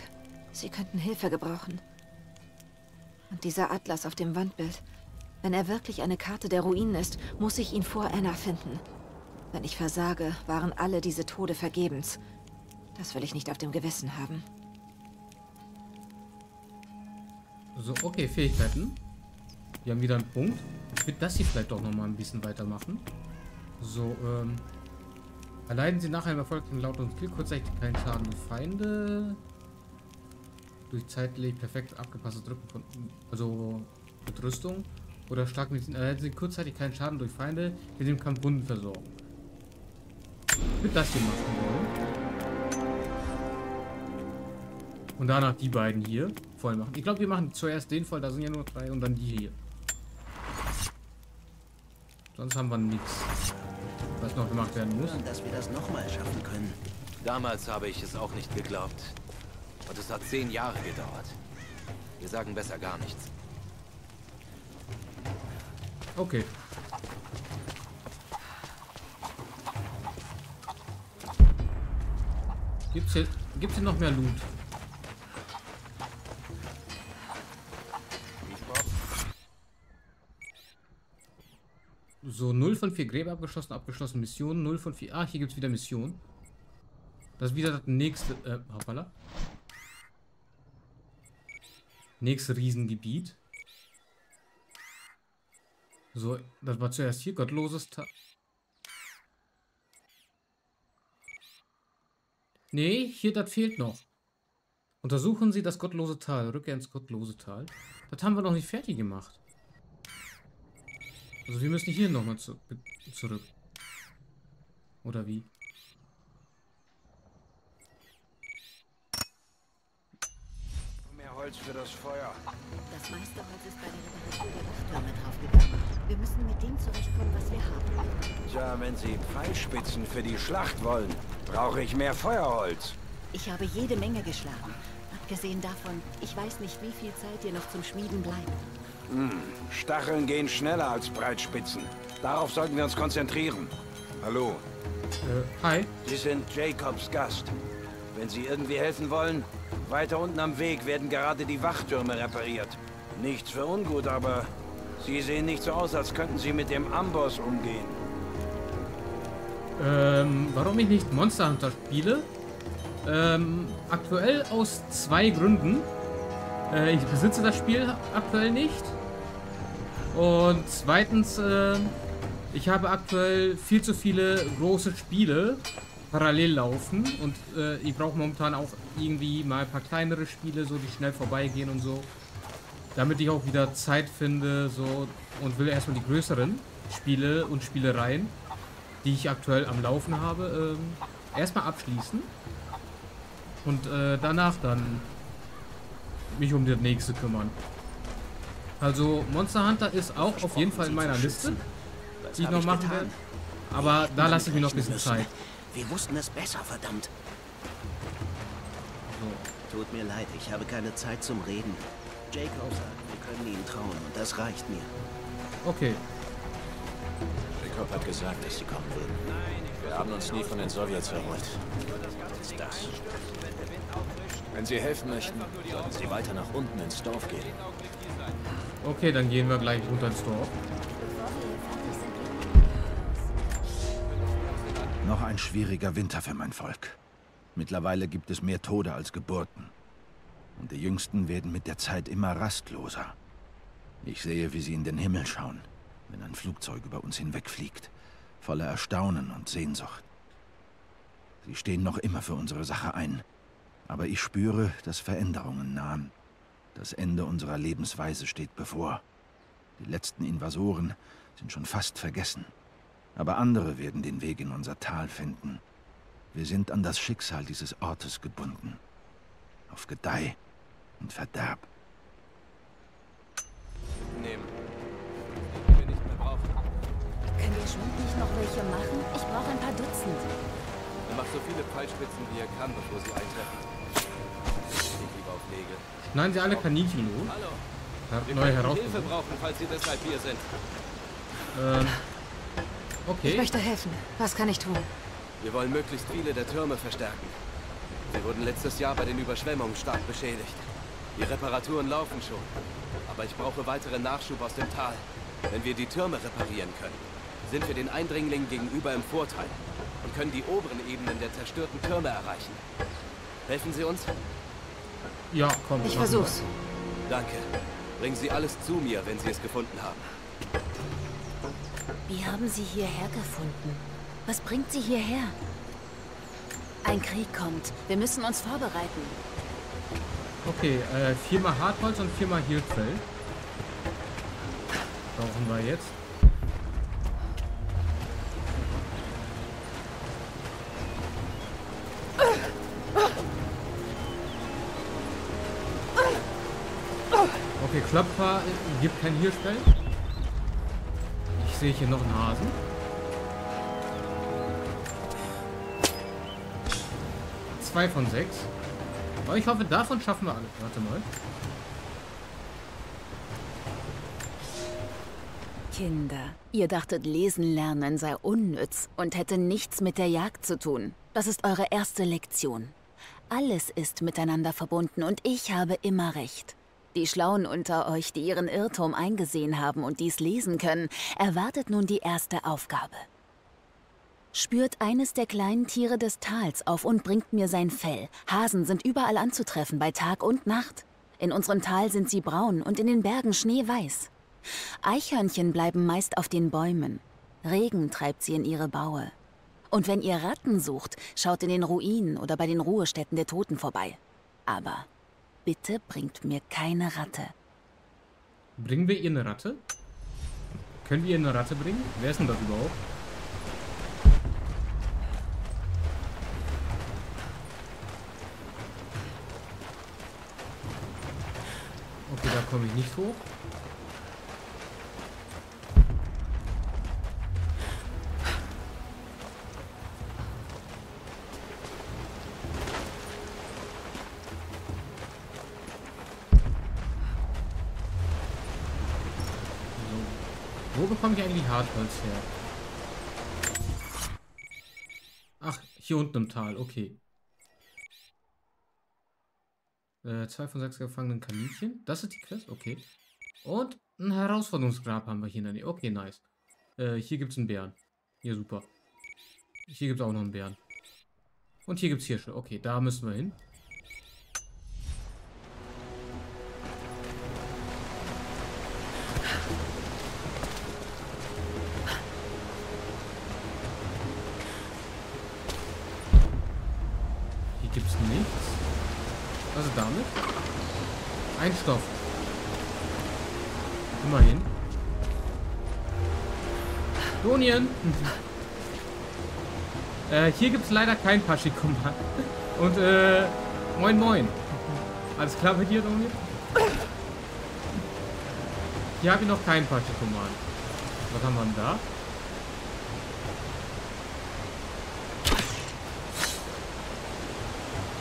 Sie könnten Hilfe gebrauchen. Und dieser Atlas auf dem Wandbild. Wenn er wirklich eine Karte der Ruinen ist, muss ich ihn vor Anna finden. Wenn ich versage, waren alle diese Tode vergebens. Das will ich nicht auf dem Gewissen haben. So, okay, Fähigkeiten. Wir haben wieder einen Punkt. Ich würde das hier vielleicht doch noch mal ein bisschen weitermachen. So, ähm... Erleiden Sie nach einem erfolgten lauten Skill kurzzeitig keinen Schaden durch Feinde. Durch zeitlich perfekt abgepasste Drücken von... Also, mit Rüstung. Oder stark Medizin. Erleiden Sie kurzzeitig keinen Schaden durch Feinde, die dem Kampf Wunden versorgen. Würde das hier machen wollen. Und danach die beiden hier voll machen. Ich glaube, wir machen zuerst den voll, da sind ja nur drei und dann die hier. Sonst haben wir nichts, was noch gemacht werden muss. Dass wir das nochmal schaffen können. Damals habe ich es auch nicht geglaubt. Und es hat zehn Jahre gedauert. Wir sagen besser gar nichts. Okay. Gibt's hier, gibt's hier noch mehr Loot? So, 0 von 4 Gräber abgeschlossen, abgeschlossen Missionen, 0 von 4. Ah, hier gibt's wieder Missionen. Das ist wieder das nächste. Äh, hoppala. Nächste Riesengebiet. So, das war zuerst hier, gottloses Ta Nee, hier, das fehlt noch. Untersuchen Sie das gottlose Tal. Rückkehr ins gottlose Tal. Das haben wir noch nicht fertig gemacht. Also wir müssen hier nochmal zu, zurück. Oder wie? Mehr Holz für das Feuer. Das meiste Holz ist bei der Reparatur der draufgegangen. Wir müssen mit dem zurechtkommen, was wir haben. Tja, wenn Sie Pfeilspitzen für die Schlacht wollen, brauche ich mehr Feuerholz. Ich habe jede Menge geschlagen. Abgesehen davon, ich weiß nicht, wie viel Zeit dir noch zum Schmieden bleibt. Stacheln gehen schneller als Breitspitzen. Darauf sollten wir uns konzentrieren. Hallo, Äh, hi. Sie sind Jacobs Gast. Wenn Sie irgendwie helfen wollen, weiter unten am Weg werden gerade die Wachtürme repariert. Nichts für ungut, aber Sie sehen nicht so aus, als könnten Sie mit dem Amboss umgehen. Ähm, warum ich nicht Monster Hunter spiele? Ähm, aktuell aus zwei Gründen. Äh, ich besitze das Spiel aktuell nicht. Und zweitens, äh, ich habe aktuell viel zu viele große Spiele parallel laufen. Und äh, ich brauche momentan auch irgendwie mal ein paar kleinere Spiele, so die schnell vorbeigehen und so. Damit ich auch wieder Zeit finde, so und will erstmal die größeren Spiele und Spielereien die ich aktuell am Laufen habe, ähm, erstmal abschließen. Und äh, danach dann mich um das nächste kümmern. Also Monster Hunter ist auch auf jeden Fall in meiner Liste, die ich noch machen werde. Aber da lasse ich mir noch ein bisschen Zeit. Wir wussten es besser, verdammt. Tut mir leid, ich habe keine Zeit zum Reden. Jacob sagt, wir können ihnen trauen und das reicht mir. Okay. Jacob hat gesagt, dass sie kommen würden. Wir haben uns nie von den Sowjets erholt. Was ist das? Wenn Sie helfen möchten, sollten Sie weiter nach unten ins Dorf gehen. Okay, dann gehen wir gleich runter ins Dorf. Noch ein schwieriger Winter für mein Volk. Mittlerweile gibt es mehr Tode als Geburten. Und die Jüngsten werden mit der Zeit immer rastloser. Ich sehe, wie sie in den Himmel schauen, wenn ein Flugzeug über uns hinwegfliegt, voller Erstaunen und Sehnsucht. Sie stehen noch immer für unsere Sache ein. Aber ich spüre, dass Veränderungen nahen. Das Ende unserer Lebensweise steht bevor. Die letzten Invasoren sind schon fast vergessen. Aber andere werden den Weg in unser Tal finden. Wir sind an das Schicksal dieses Ortes gebunden. Auf Gedeih und Verderb. Nehmen. Die wir nicht mehr brauchen. Kann der Schmied nicht noch welche machen? Ich brauche ein paar Dutzend. Er macht so viele Pfeilspitzen, wie er kann, bevor sie eintreffen. Ich lieber auf Nägel. Schneiden Sie alle Kaninchen los. Hallo. Wir neue Hilfe brauchen, falls Sie deshalb hier sind. Ähm, Ich okay. möchte helfen. Was kann ich tun? Wir wollen möglichst viele der Türme verstärken. Sie wurden letztes Jahr bei den Überschwemmungen stark beschädigt. Die Reparaturen laufen schon. Aber ich brauche weiteren Nachschub aus dem Tal. Wenn wir die Türme reparieren können, sind wir den Eindringlingen gegenüber im Vorteil und können die oberen Ebenen der zerstörten Türme erreichen. Helfen Sie uns? Ja, komm. Ich versuch's. Danke. Bringen Sie alles zu mir, wenn Sie es gefunden haben. Wie haben Sie hierher gefunden? Was bringt Sie hierher? Ein Krieg kommt. Wir müssen uns vorbereiten. Okay, äh, viermal Hartholz und viermal Hirtfell. Brauchen wir jetzt. Okay, Klopfer äh, gibt kein Hirschfell. Ich sehe hier noch einen Hasen. Zwei von sechs. Aber ich hoffe, davon schaffen wir alle. Warte mal. Kinder, ihr dachtet, lesen lernen sei unnütz und hätte nichts mit der Jagd zu tun. Das ist eure erste Lektion. Alles ist miteinander verbunden und ich habe immer recht. Die Schlauen unter euch, die ihren Irrtum eingesehen haben und dies lesen können, erwartet nun die erste Aufgabe. Spürt eines der kleinen Tiere des Tals auf und bringt mir sein Fell. Hasen sind überall anzutreffen, bei Tag und Nacht. In unserem Tal sind sie braun und in den Bergen schneeweiß. Eichhörnchen bleiben meist auf den Bäumen. Regen treibt sie in ihre Baue. Und wenn ihr Ratten sucht, schaut in den Ruinen oder bei den Ruhestätten der Toten vorbei. Aber bitte bringt mir keine Ratte. Bringen wir ihr eine Ratte? Können wir ihr eine Ratte bringen? Wer ist denn das überhaupt? Okay, da komme ich nicht hoch. Wo bekomme ich eigentlich Hartholz her? Ach, hier unten im Tal, okay. Äh, zwei von sechs gefangenen Kaninchen. Das ist die Quest, okay. Und ein Herausforderungsgrab haben wir hier in der Nähe. Okay, nice. Äh, hier gibt es einen Bären. Hier, super. Hier gibt es auch noch einen Bären. Und hier gibt es Hirsche. Okay, da müssen wir hin. Äh, hier gibt es leider kein Paschikomat. Und, äh, moin moin. Alles klar mit dir, Donien? Hier habe ich noch kein Paschikomat. Was haben wir denn da?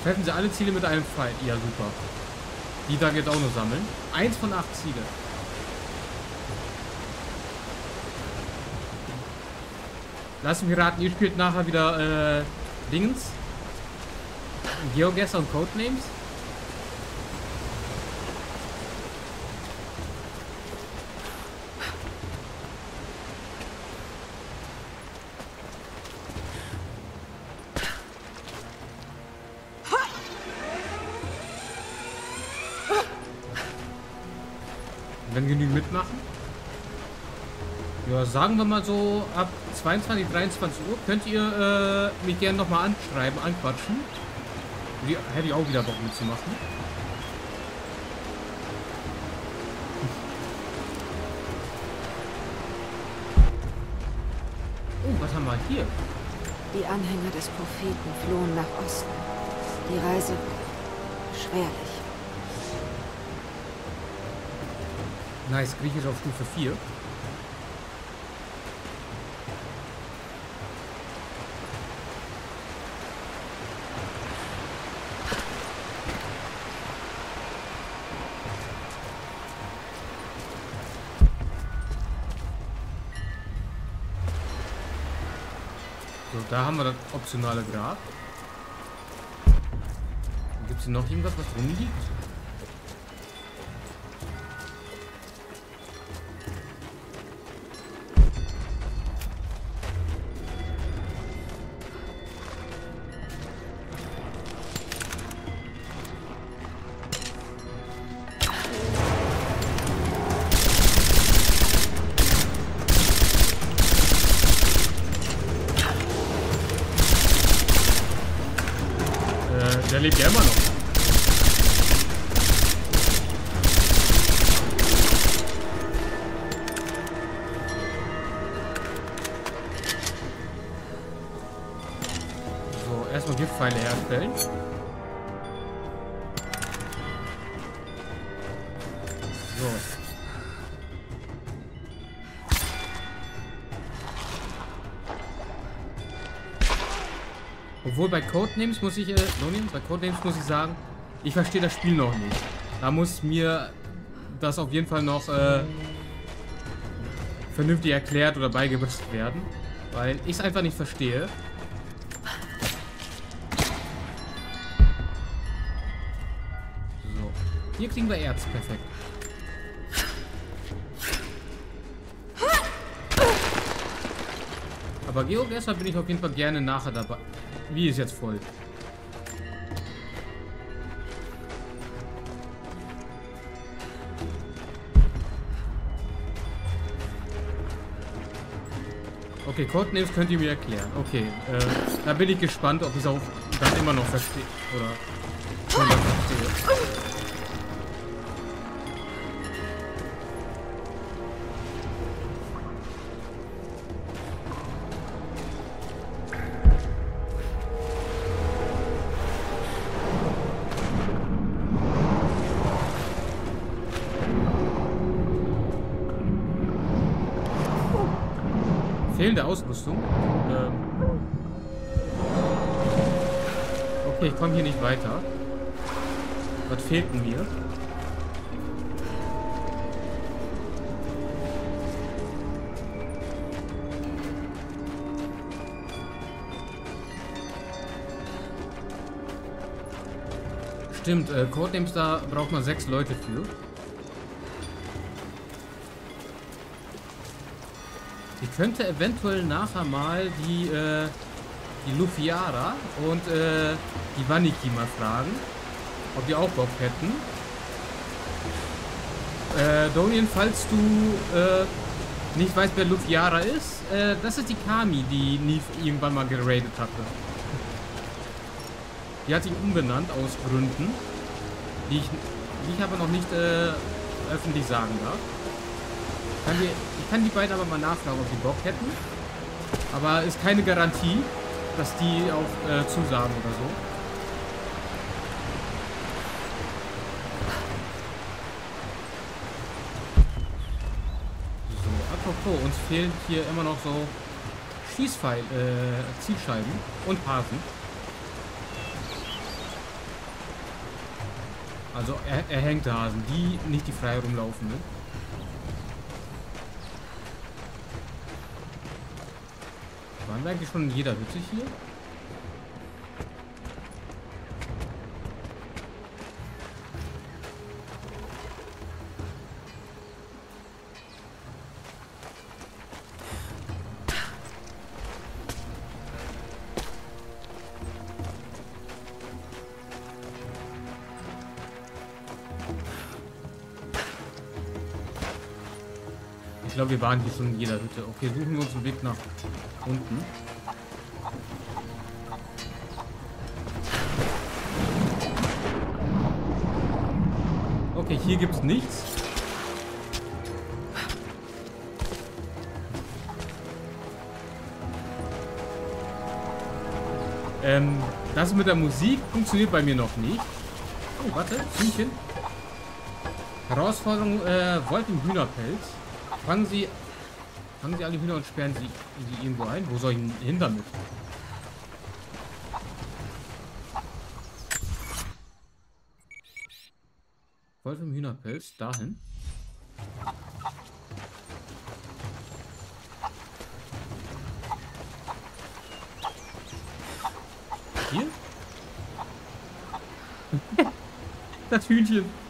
Treffen Sie alle Ziele mit einem Pfeil. Ja, super. Die darf jetzt auch nur sammeln. Eins von acht Ziele. Lass mich raten, ihr spielt nachher wieder äh, Dingens. Geogesser und Codenames. Sagen wir mal so, ab 22, 23 Uhr könnt ihr äh, mich gerne nochmal anschreiben, anquatschen. Die, hätte ich auch wieder Bock mitzumachen. Oh, was haben wir hier? Die Anhänger des Propheten flohen nach Osten. Die Reise war schwerlich. Nice, Griechisch auf Stufe 4. So, da haben wir das optionale Grab. Gibt es noch irgendwas, was rumliegt? Codenames muss ich, äh, Nonin, bei Codenames muss ich sagen, ich verstehe das Spiel noch nicht. Da muss mir das auf jeden Fall noch äh, vernünftig erklärt oder beigebracht werden, weil ich es einfach nicht verstehe. So, hier kriegen wir Erz, perfekt. Aber Geogesser bin ich auf jeden Fall gerne nachher dabei. Wie ist jetzt voll? Okay, Codenames könnt ihr mir erklären. Okay, äh, da bin ich gespannt, ob ich es auch dann immer noch verstehe. Oder okay, ich komme hier nicht weiter. Was fehlt denn mir? Stimmt, äh, Codenames da braucht man sechs Leute für. Ich könnte eventuell nachher mal die, äh, die Lufiara und äh, die Waniki mal fragen, ob die auch Bock hätten. Äh, Dorian, falls du äh, nicht weißt, wer Lufiara ist, äh, das ist die Kami, die Neve irgendwann mal geradet hatte. Die hat sich umbenannt aus Gründen, die ich, die ich aber noch nicht äh, öffentlich sagen darf. Kann die, ich kann die beiden aber mal nachfragen, ob die Bock hätten. Aber ist keine Garantie, dass die auch äh, zusagen oder. So, apropos, uns fehlen hier immer noch so Schießpfeil, äh, Zielscheiben und Hasen. Also er, erhängte Hasen, die nicht die frei rumlaufenden. Waren wir eigentlich schon in jeder Hütte hier? Waren hier schon in jeder Hütte. Okay, suchen wir uns einen Weg nach unten. Okay, hier gibt's nichts. Ähm, das mit der Musik funktioniert bei mir noch nicht. Oh, warte, Hühnchen. Herausforderung, äh, Wolf im Hühnerpelz. Fangen Sie, fangen Sie alle Hühner und sperren Sie, sie irgendwo ein. Wo soll ich denn hin damit? Wolf im Hühnerpelz, dahin. Hier? das Hühnchen.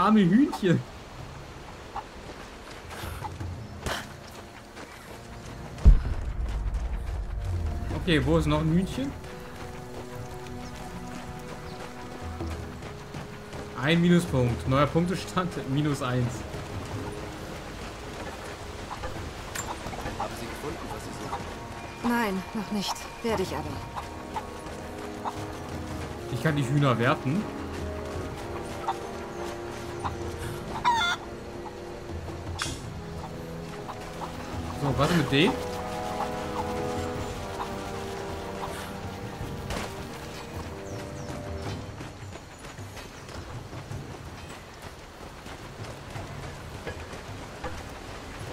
Arme Hühnchen. Okay, wo ist noch ein Hühnchen? Ein Minuspunkt. Neuer Punktestand minus eins. Haben Sie gefunden, was Sie suchen? Nein, noch nicht. Werde ich aber. Ich kann die Hühner werten. So, was mit dem?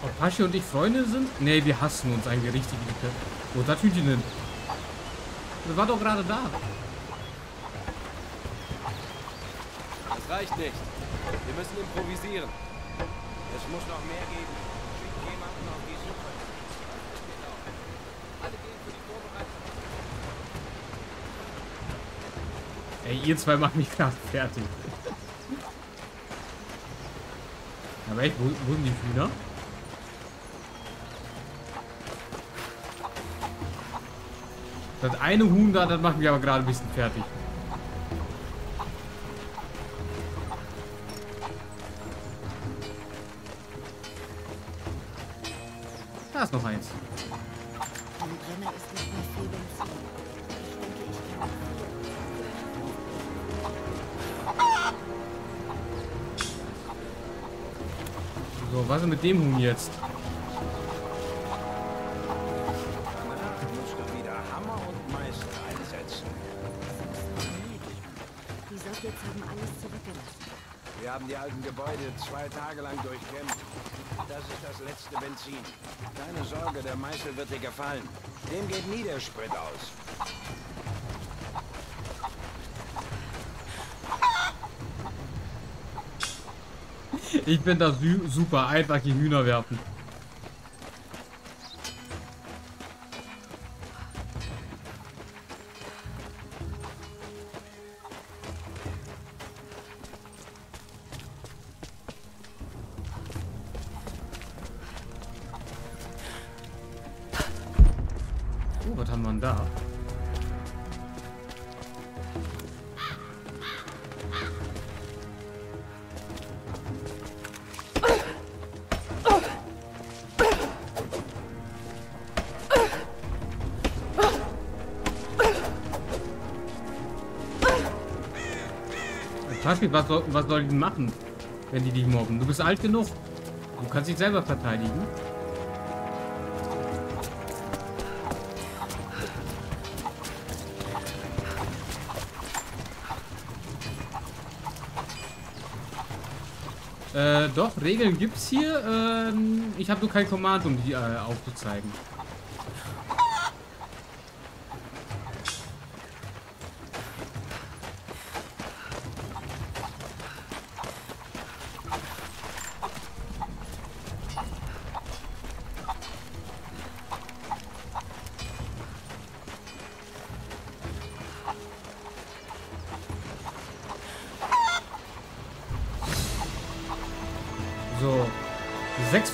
Ob Hashi und ich Freunde sind? Nee, wir hassen uns eigentlich richtig. Dicke. Wo ist das Hühnchen hin? Das war doch gerade da. Das reicht nicht. Wir müssen improvisieren. Es muss noch mehr geben. Schickt jemanden auf die Suche. Alle gehen für die Vorbereitung. Ey, ihr zwei macht mich gerade fertig. Aber echt, wo, wo sind die Hühner? Das eine Huhn da, das macht mich aber gerade ein bisschen fertig. Benzin. Keine Sorge, der Meißel wird dir gefallen. Dem geht nie der Sprit aus. Ich bin da su super. Einfach die Hühner werfen. Taschki, was soll, was soll ich denn machen, wenn die dich mobben? Du bist alt genug. Du kannst dich selber verteidigen. Äh, doch, Regeln gibt's hier. Ähm, ich habe nur kein Command, um die äh, aufzuzeigen.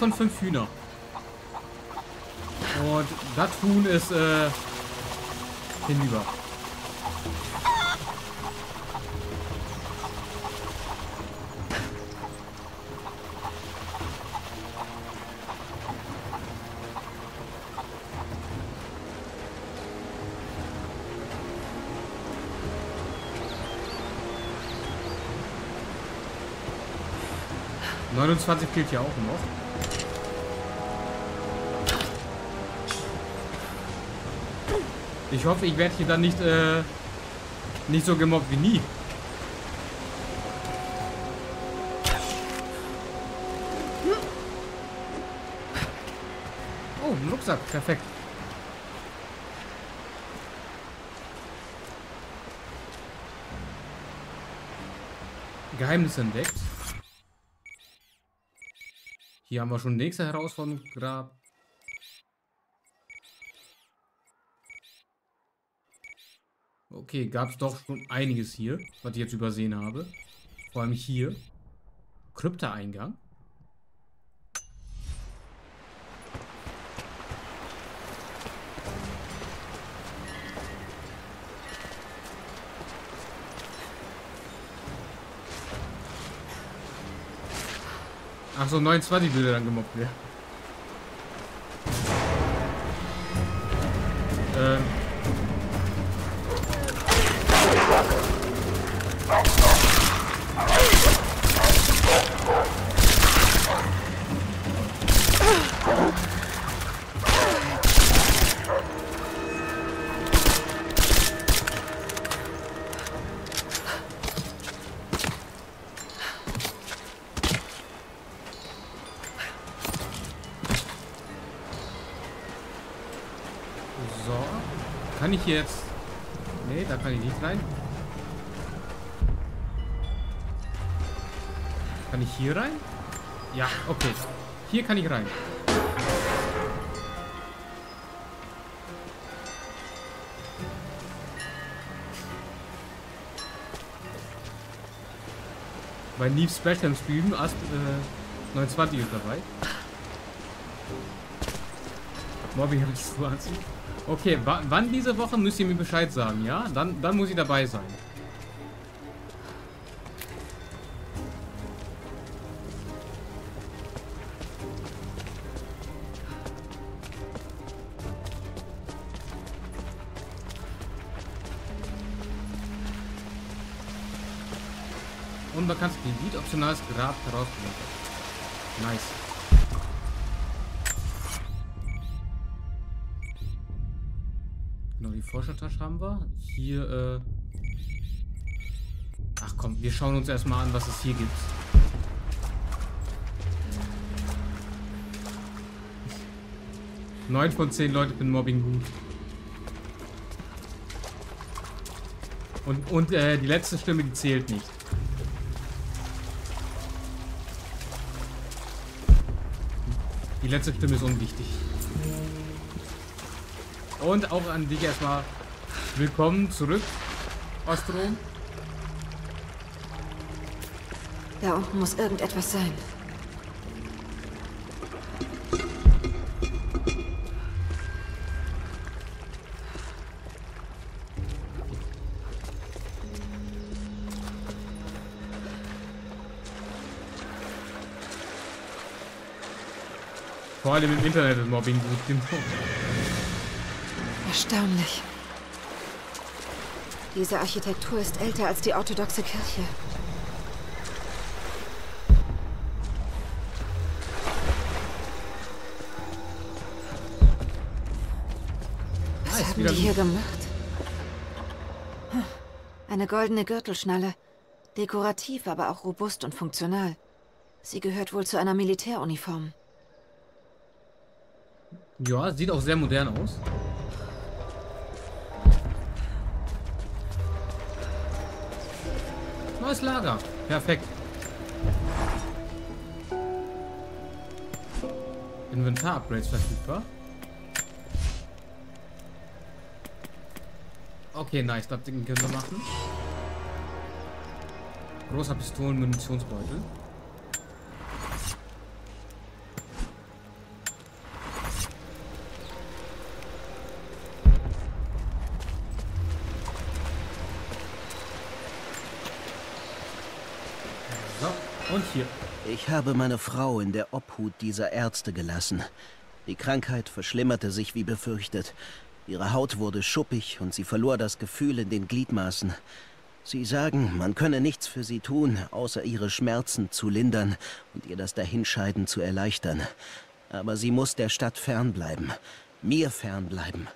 Von fünf Hühner. Und das Huhn ist äh, hinüber. Neunundzwanzig gilt ja auch noch. Ich hoffe, ich werde hier dann nicht, äh, nicht so gemobbt wie nie. Oh, ein Rucksack. Perfekt. Geheimnis entdeckt. Hier haben wir schon nächste Herausforderung. Grab. Okay, gab es doch schon einiges hier, was ich jetzt übersehen habe. Vor allem hier. Krypta-Eingang. Achso, 29 würde dann gemobbt werden. Ähm. Ich jetzt... Nee, da kann ich nicht rein. Kann ich hier rein? Ja, okay. Hier kann ich rein. Bei Neve Special im Stream, Ast, äh, 29 ist dabei. Mobbing habe ich 20. Okay, wann diese Woche müsst ihr mir Bescheid sagen, ja? Dann, dann muss ich dabei sein. Unbekanntes Gebiet, optionales Grab heraus. Wir schauen uns erstmal an, was es hier gibt. Neun von zehn Leute finden Mobbing gut. Und, und äh, die letzte Stimme, die zählt nicht. Die letzte Stimme ist unwichtig. Und auch an dich erstmal willkommen zurück, Ostrom. Da unten muss irgendetwas sein. Vor allem im Internet ist Mobbing gut genug. Erstaunlich. Diese Architektur ist älter als die orthodoxe Kirche. Haben die hier gemacht? Eine goldene Gürtelschnalle. Dekorativ, aber auch robust und funktional. Sie gehört wohl zu einer Militäruniform. Ja, sieht auch sehr modern aus. Neues Lager. Perfekt. Inventar-Upgrades verfügbar. Okay, nice. Das Ding können wir machen. Großer Pistolen-Munitionsbeutel. So, und hier. Ich habe meine Frau in der Obhut dieser Ärzte gelassen. Die Krankheit verschlimmerte sich wie befürchtet. Ihre Haut wurde schuppig und sie verlor das Gefühl in den Gliedmaßen. Sie sagen, man könne nichts für sie tun, außer ihre Schmerzen zu lindern und ihr das Dahinscheiden zu erleichtern. Aber sie muss der Stadt fernbleiben, mir fernbleiben.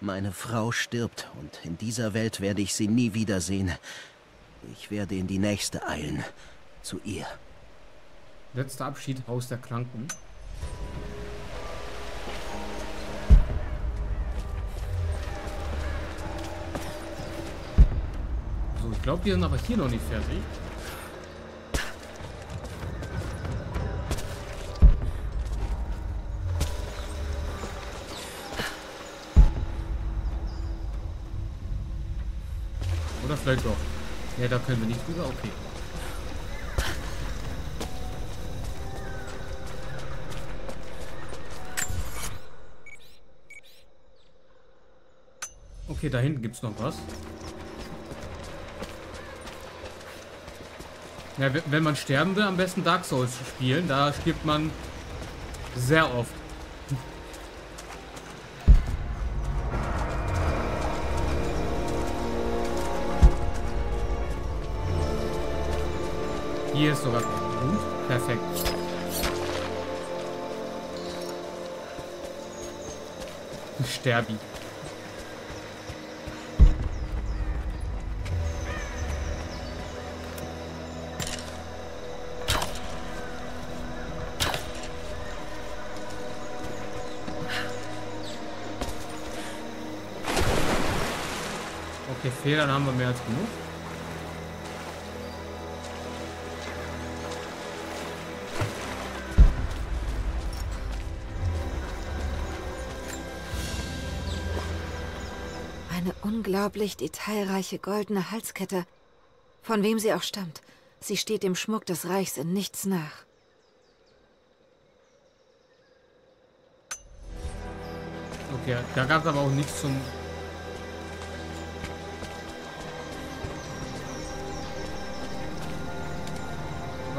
Meine Frau stirbt und in dieser Welt werde ich sie nie wiedersehen. Ich werde in die nächste eilen, zu ihr. Letzter Abschied, Haus der Kranken. So, ich glaube, wir sind aber hier noch nicht fertig. Oder vielleicht doch. Ja, da können wir nicht drüber. Okay. Okay, da hinten gibt's noch was. Ja, wenn man sterben will, am besten Dark Souls spielen. Da stirbt man sehr oft. Hier ist sogar gut. Perfekt. Sterbi. Federn haben wir mehr als genug. Eine unglaublich detailreiche goldene Halskette. Von wem sie auch stammt. Sie steht dem Schmuck des Reichs in nichts nach. Okay, da gab es aber auch nichts zum...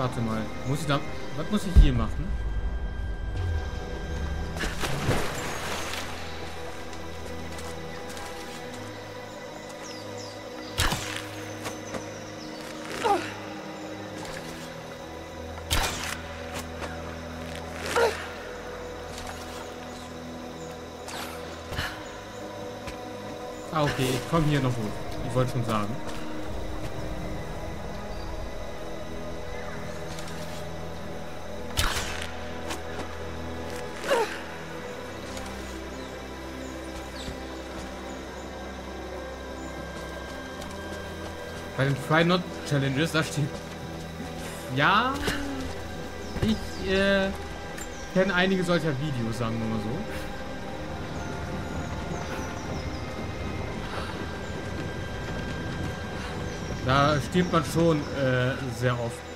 Warte mal. Muss ich da... Was muss ich hier machen? Ah, okay, ich komme hier noch hoch. Ich wollte schon sagen. Bei den Try Not Challenges, da steht. Ja, ich äh, kenne einige solcher Videos, sagen wir mal so. Da stirbt man schon äh, sehr oft.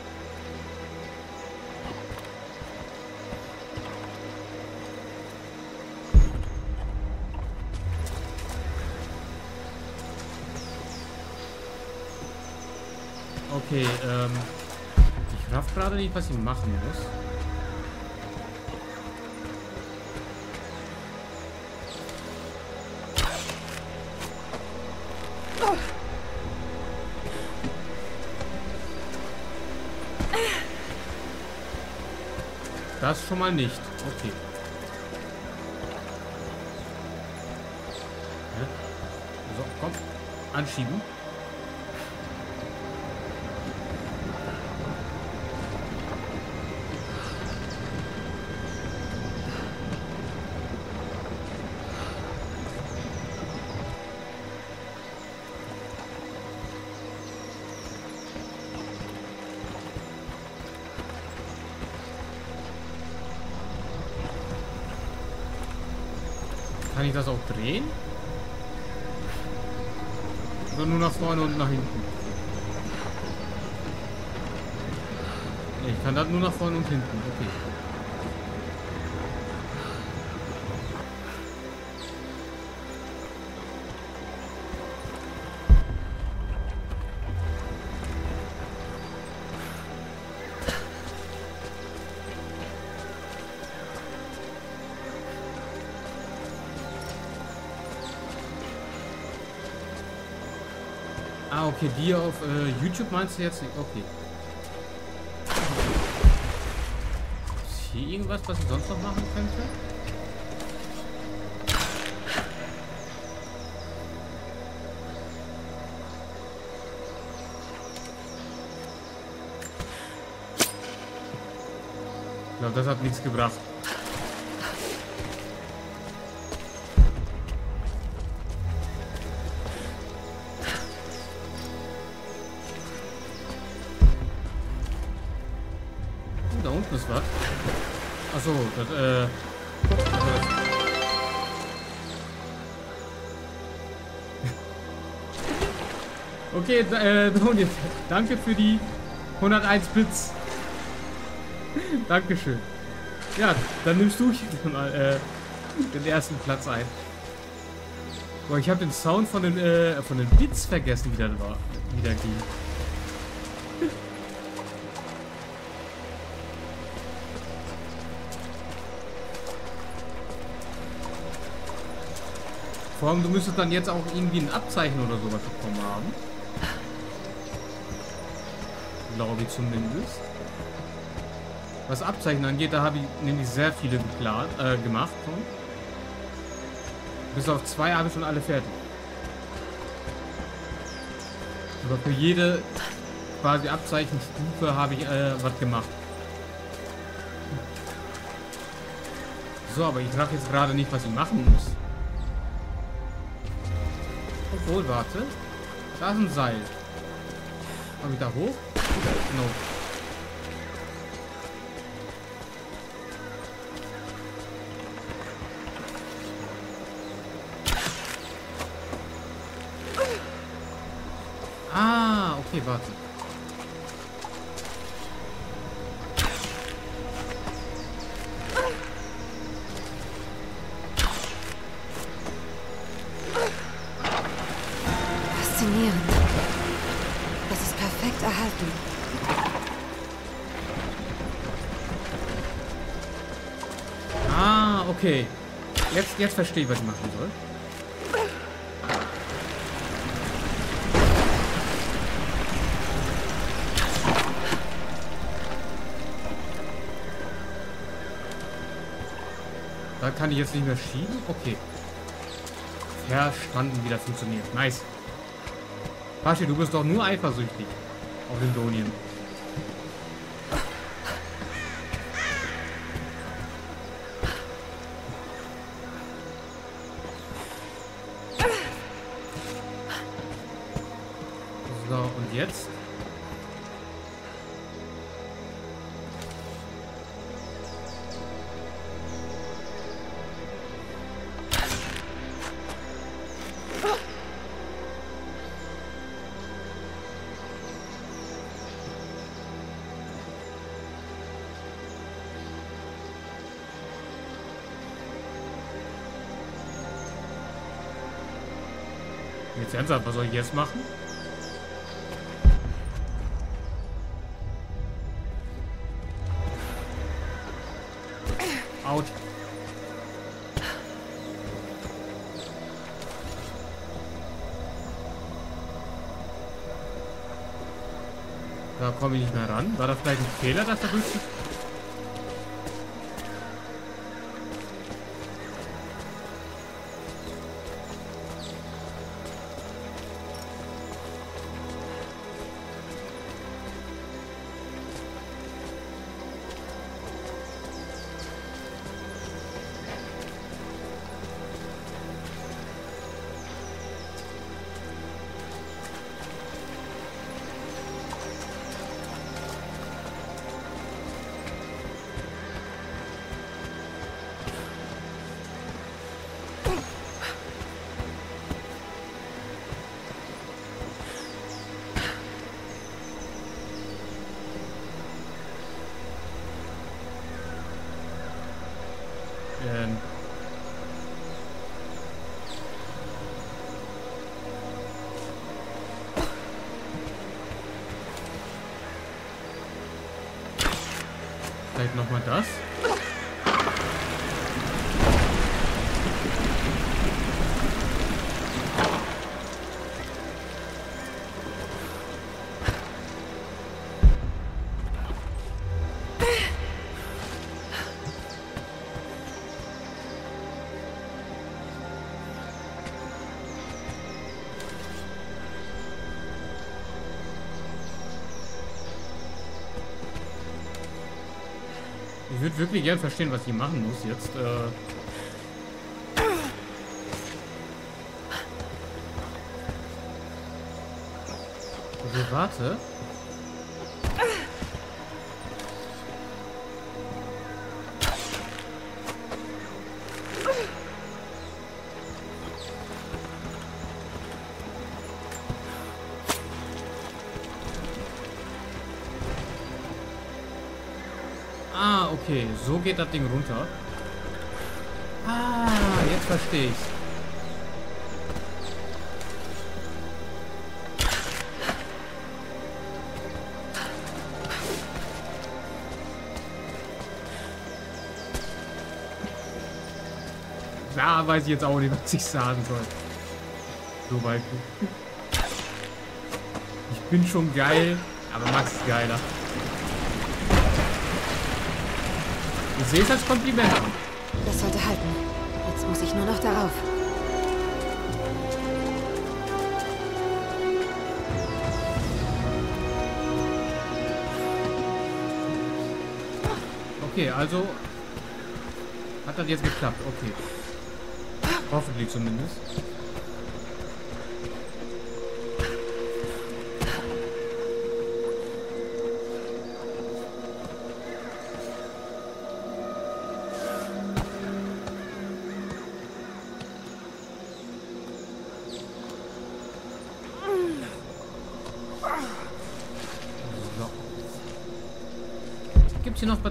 Okay, ähm... Ich raff gerade nicht, was ich machen muss. Das schon mal nicht. Okay. So, komm. Anschieben. Drehen? Oder nur nach vorne und nach hinten? Ich kann das nur nach vorne und hinten. Okay. Okay, die auf äh, YouTube meinst du jetzt nicht? Okay. Ist hier irgendwas, was ich sonst noch machen könnte? Ich glaube, das hat nichts gebracht. Okay, äh, Toni, danke für die 101 Bits. Dankeschön. Ja, dann nimmst du hier mal äh, den ersten Platz ein. Boah, ich habe den Sound von den, äh, von den Bits vergessen, wie der war, wie der ging. Vor allem, du müsstest dann jetzt auch irgendwie ein Abzeichen oder sowas bekommen haben. Glaube ich zumindest. Was Abzeichen angeht, da habe ich nämlich sehr viele geplant, äh, gemacht. Bis auf zwei habe ich schon alle fertig. Aber für jede quasi Abzeichenstufe habe ich äh, was gemacht. So, aber ich sage jetzt gerade nicht, was ich machen muss. Obwohl, warte. Da ist ein Seil. Komm ich da hoch? No. Ah, okay, warte. Faszinierend. Erhalten. Ah, okay. Jetzt, jetzt verstehe ich, was ich machen soll. Da kann ich jetzt nicht mehr schieben? Okay. verstanden, wie das funktioniert. Nice. Bashi, du bist doch nur eifersüchtig auf den ernsthaft, was soll ich jetzt machen? Out. Da komme ich nicht mehr ran. War das vielleicht ein Fehler, dass er durch... Vielleicht nochmal das. Würde wirklich gern verstehen, was ich machen muss jetzt. Äh also, warte. So geht das Ding runter. Ah, jetzt verstehe ich's. Da weiß ich jetzt auch nicht, was ich sagen soll. So weit. Ich bin schon geil, aber Max ist geiler. Ich sehe es als Kompliment an. Das sollte halten. Jetzt muss ich nur noch darauf. Okay, also hat das jetzt geklappt. Okay. Hoffentlich zumindest.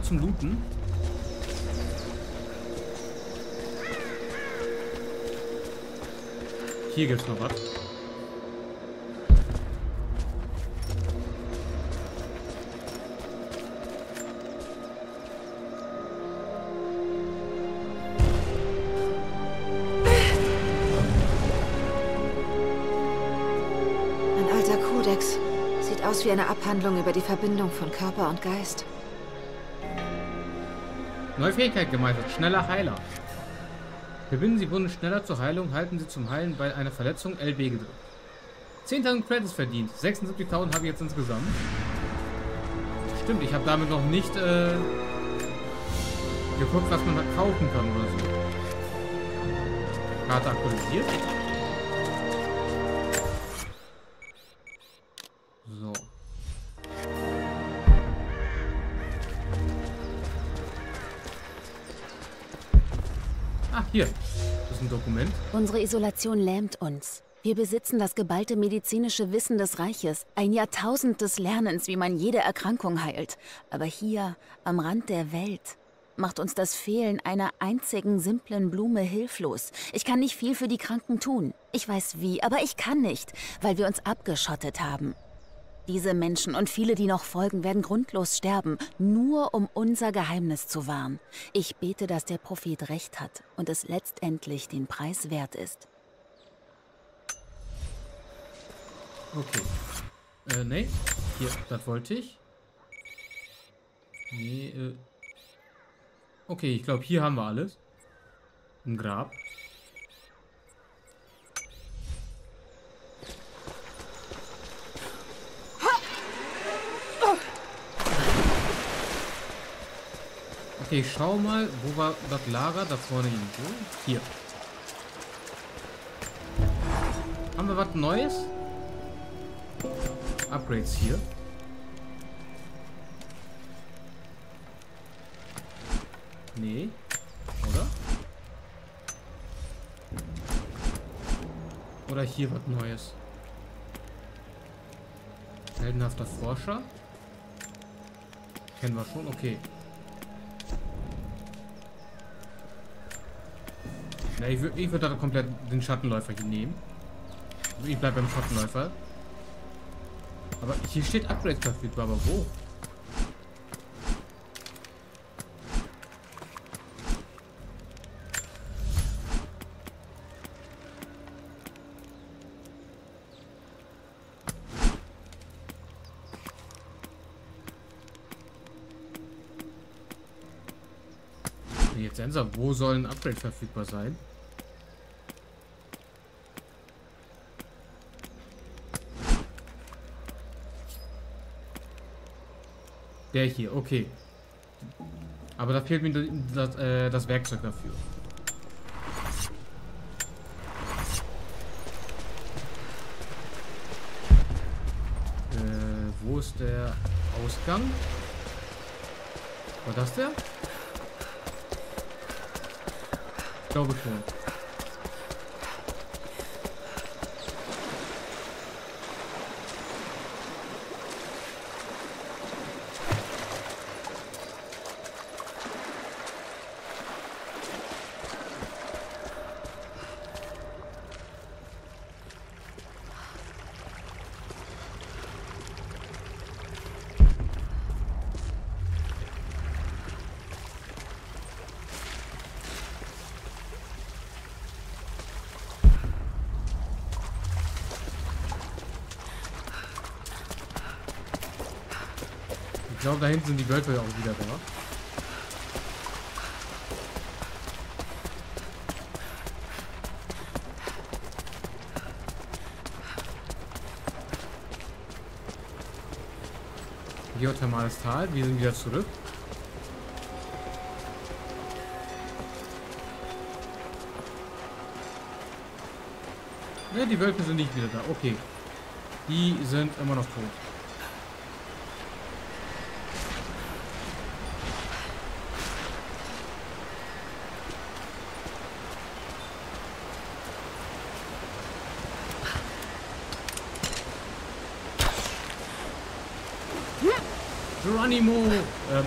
Zum Looten? Hier gibt's noch was. Ein alter Kodex. Sieht aus wie eine Abhandlung über die Verbindung von Körper und Geist. Neue Fähigkeit gemeistert. Schneller Heiler. Verbinden Sie Wunden schneller zur Heilung, halten Sie zum Heilen bei einer Verletzung LB gedrückt. 10.000 Credits verdient. 76.000 habe ich jetzt insgesamt. Stimmt, ich habe damit noch nicht äh, geguckt, was man kaufen kann oder so. Karte aktualisiert. Hier. Das ist ein Dokument. Unsere Isolation lähmt uns. Wir besitzen das geballte medizinische Wissen des Reiches, ein Jahrtausend des Lernens, wie man jede Erkrankung heilt. Aber hier, am Rand der Welt, macht uns das Fehlen einer einzigen simplen Blume hilflos. Ich kann nicht viel für die Kranken tun. Ich weiß wie, aber ich kann nicht, weil wir uns abgeschottet haben. Diese Menschen und viele, die noch folgen, werden grundlos sterben, nur um unser Geheimnis zu wahren. Ich bete, dass der Prophet recht hat und es letztendlich den Preis wert ist. Okay. Äh, nee. Hier, das wollte ich. Nee, äh. Okay, ich glaube, hier haben wir alles. Ein Grab. Okay, ich schau mal, wo war das Lager? Da vorne irgendwo. Hier. Haben wir was Neues? Upgrades hier. Nee. Oder? Oder hier was Neues. Heldenhafter Forscher. Kennen wir schon, okay. Na, ich würde würd da komplett den Schattenläufer hier nehmen. Ich bleib beim Schattenläufer. Aber hier steht Upgrade verfügbar, aber wo? Ernsthaft, wo soll ein Upgrade verfügbar sein? Der hier, okay. Aber da fehlt mir das, äh, das Werkzeug dafür. Äh, wo ist der Ausgang? War das der? Ich glaube schon. Ich glaube, da hinten sind die Wölfe auch wieder da. Geothermales Tal, wir sind wieder zurück. Ne, die Wölfe sind nicht wieder da. Okay. Die sind immer noch tot. Geronimo! Ähm,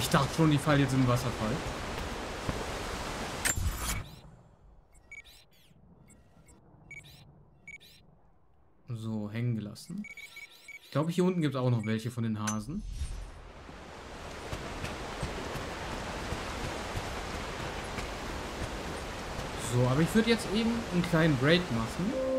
ich dachte schon, die fallen jetzt im Wasserfall. So, hängen gelassen. Ich glaube, hier unten gibt es auch noch welche von den Hasen. So, aber ich würde jetzt eben einen kleinen Break machen.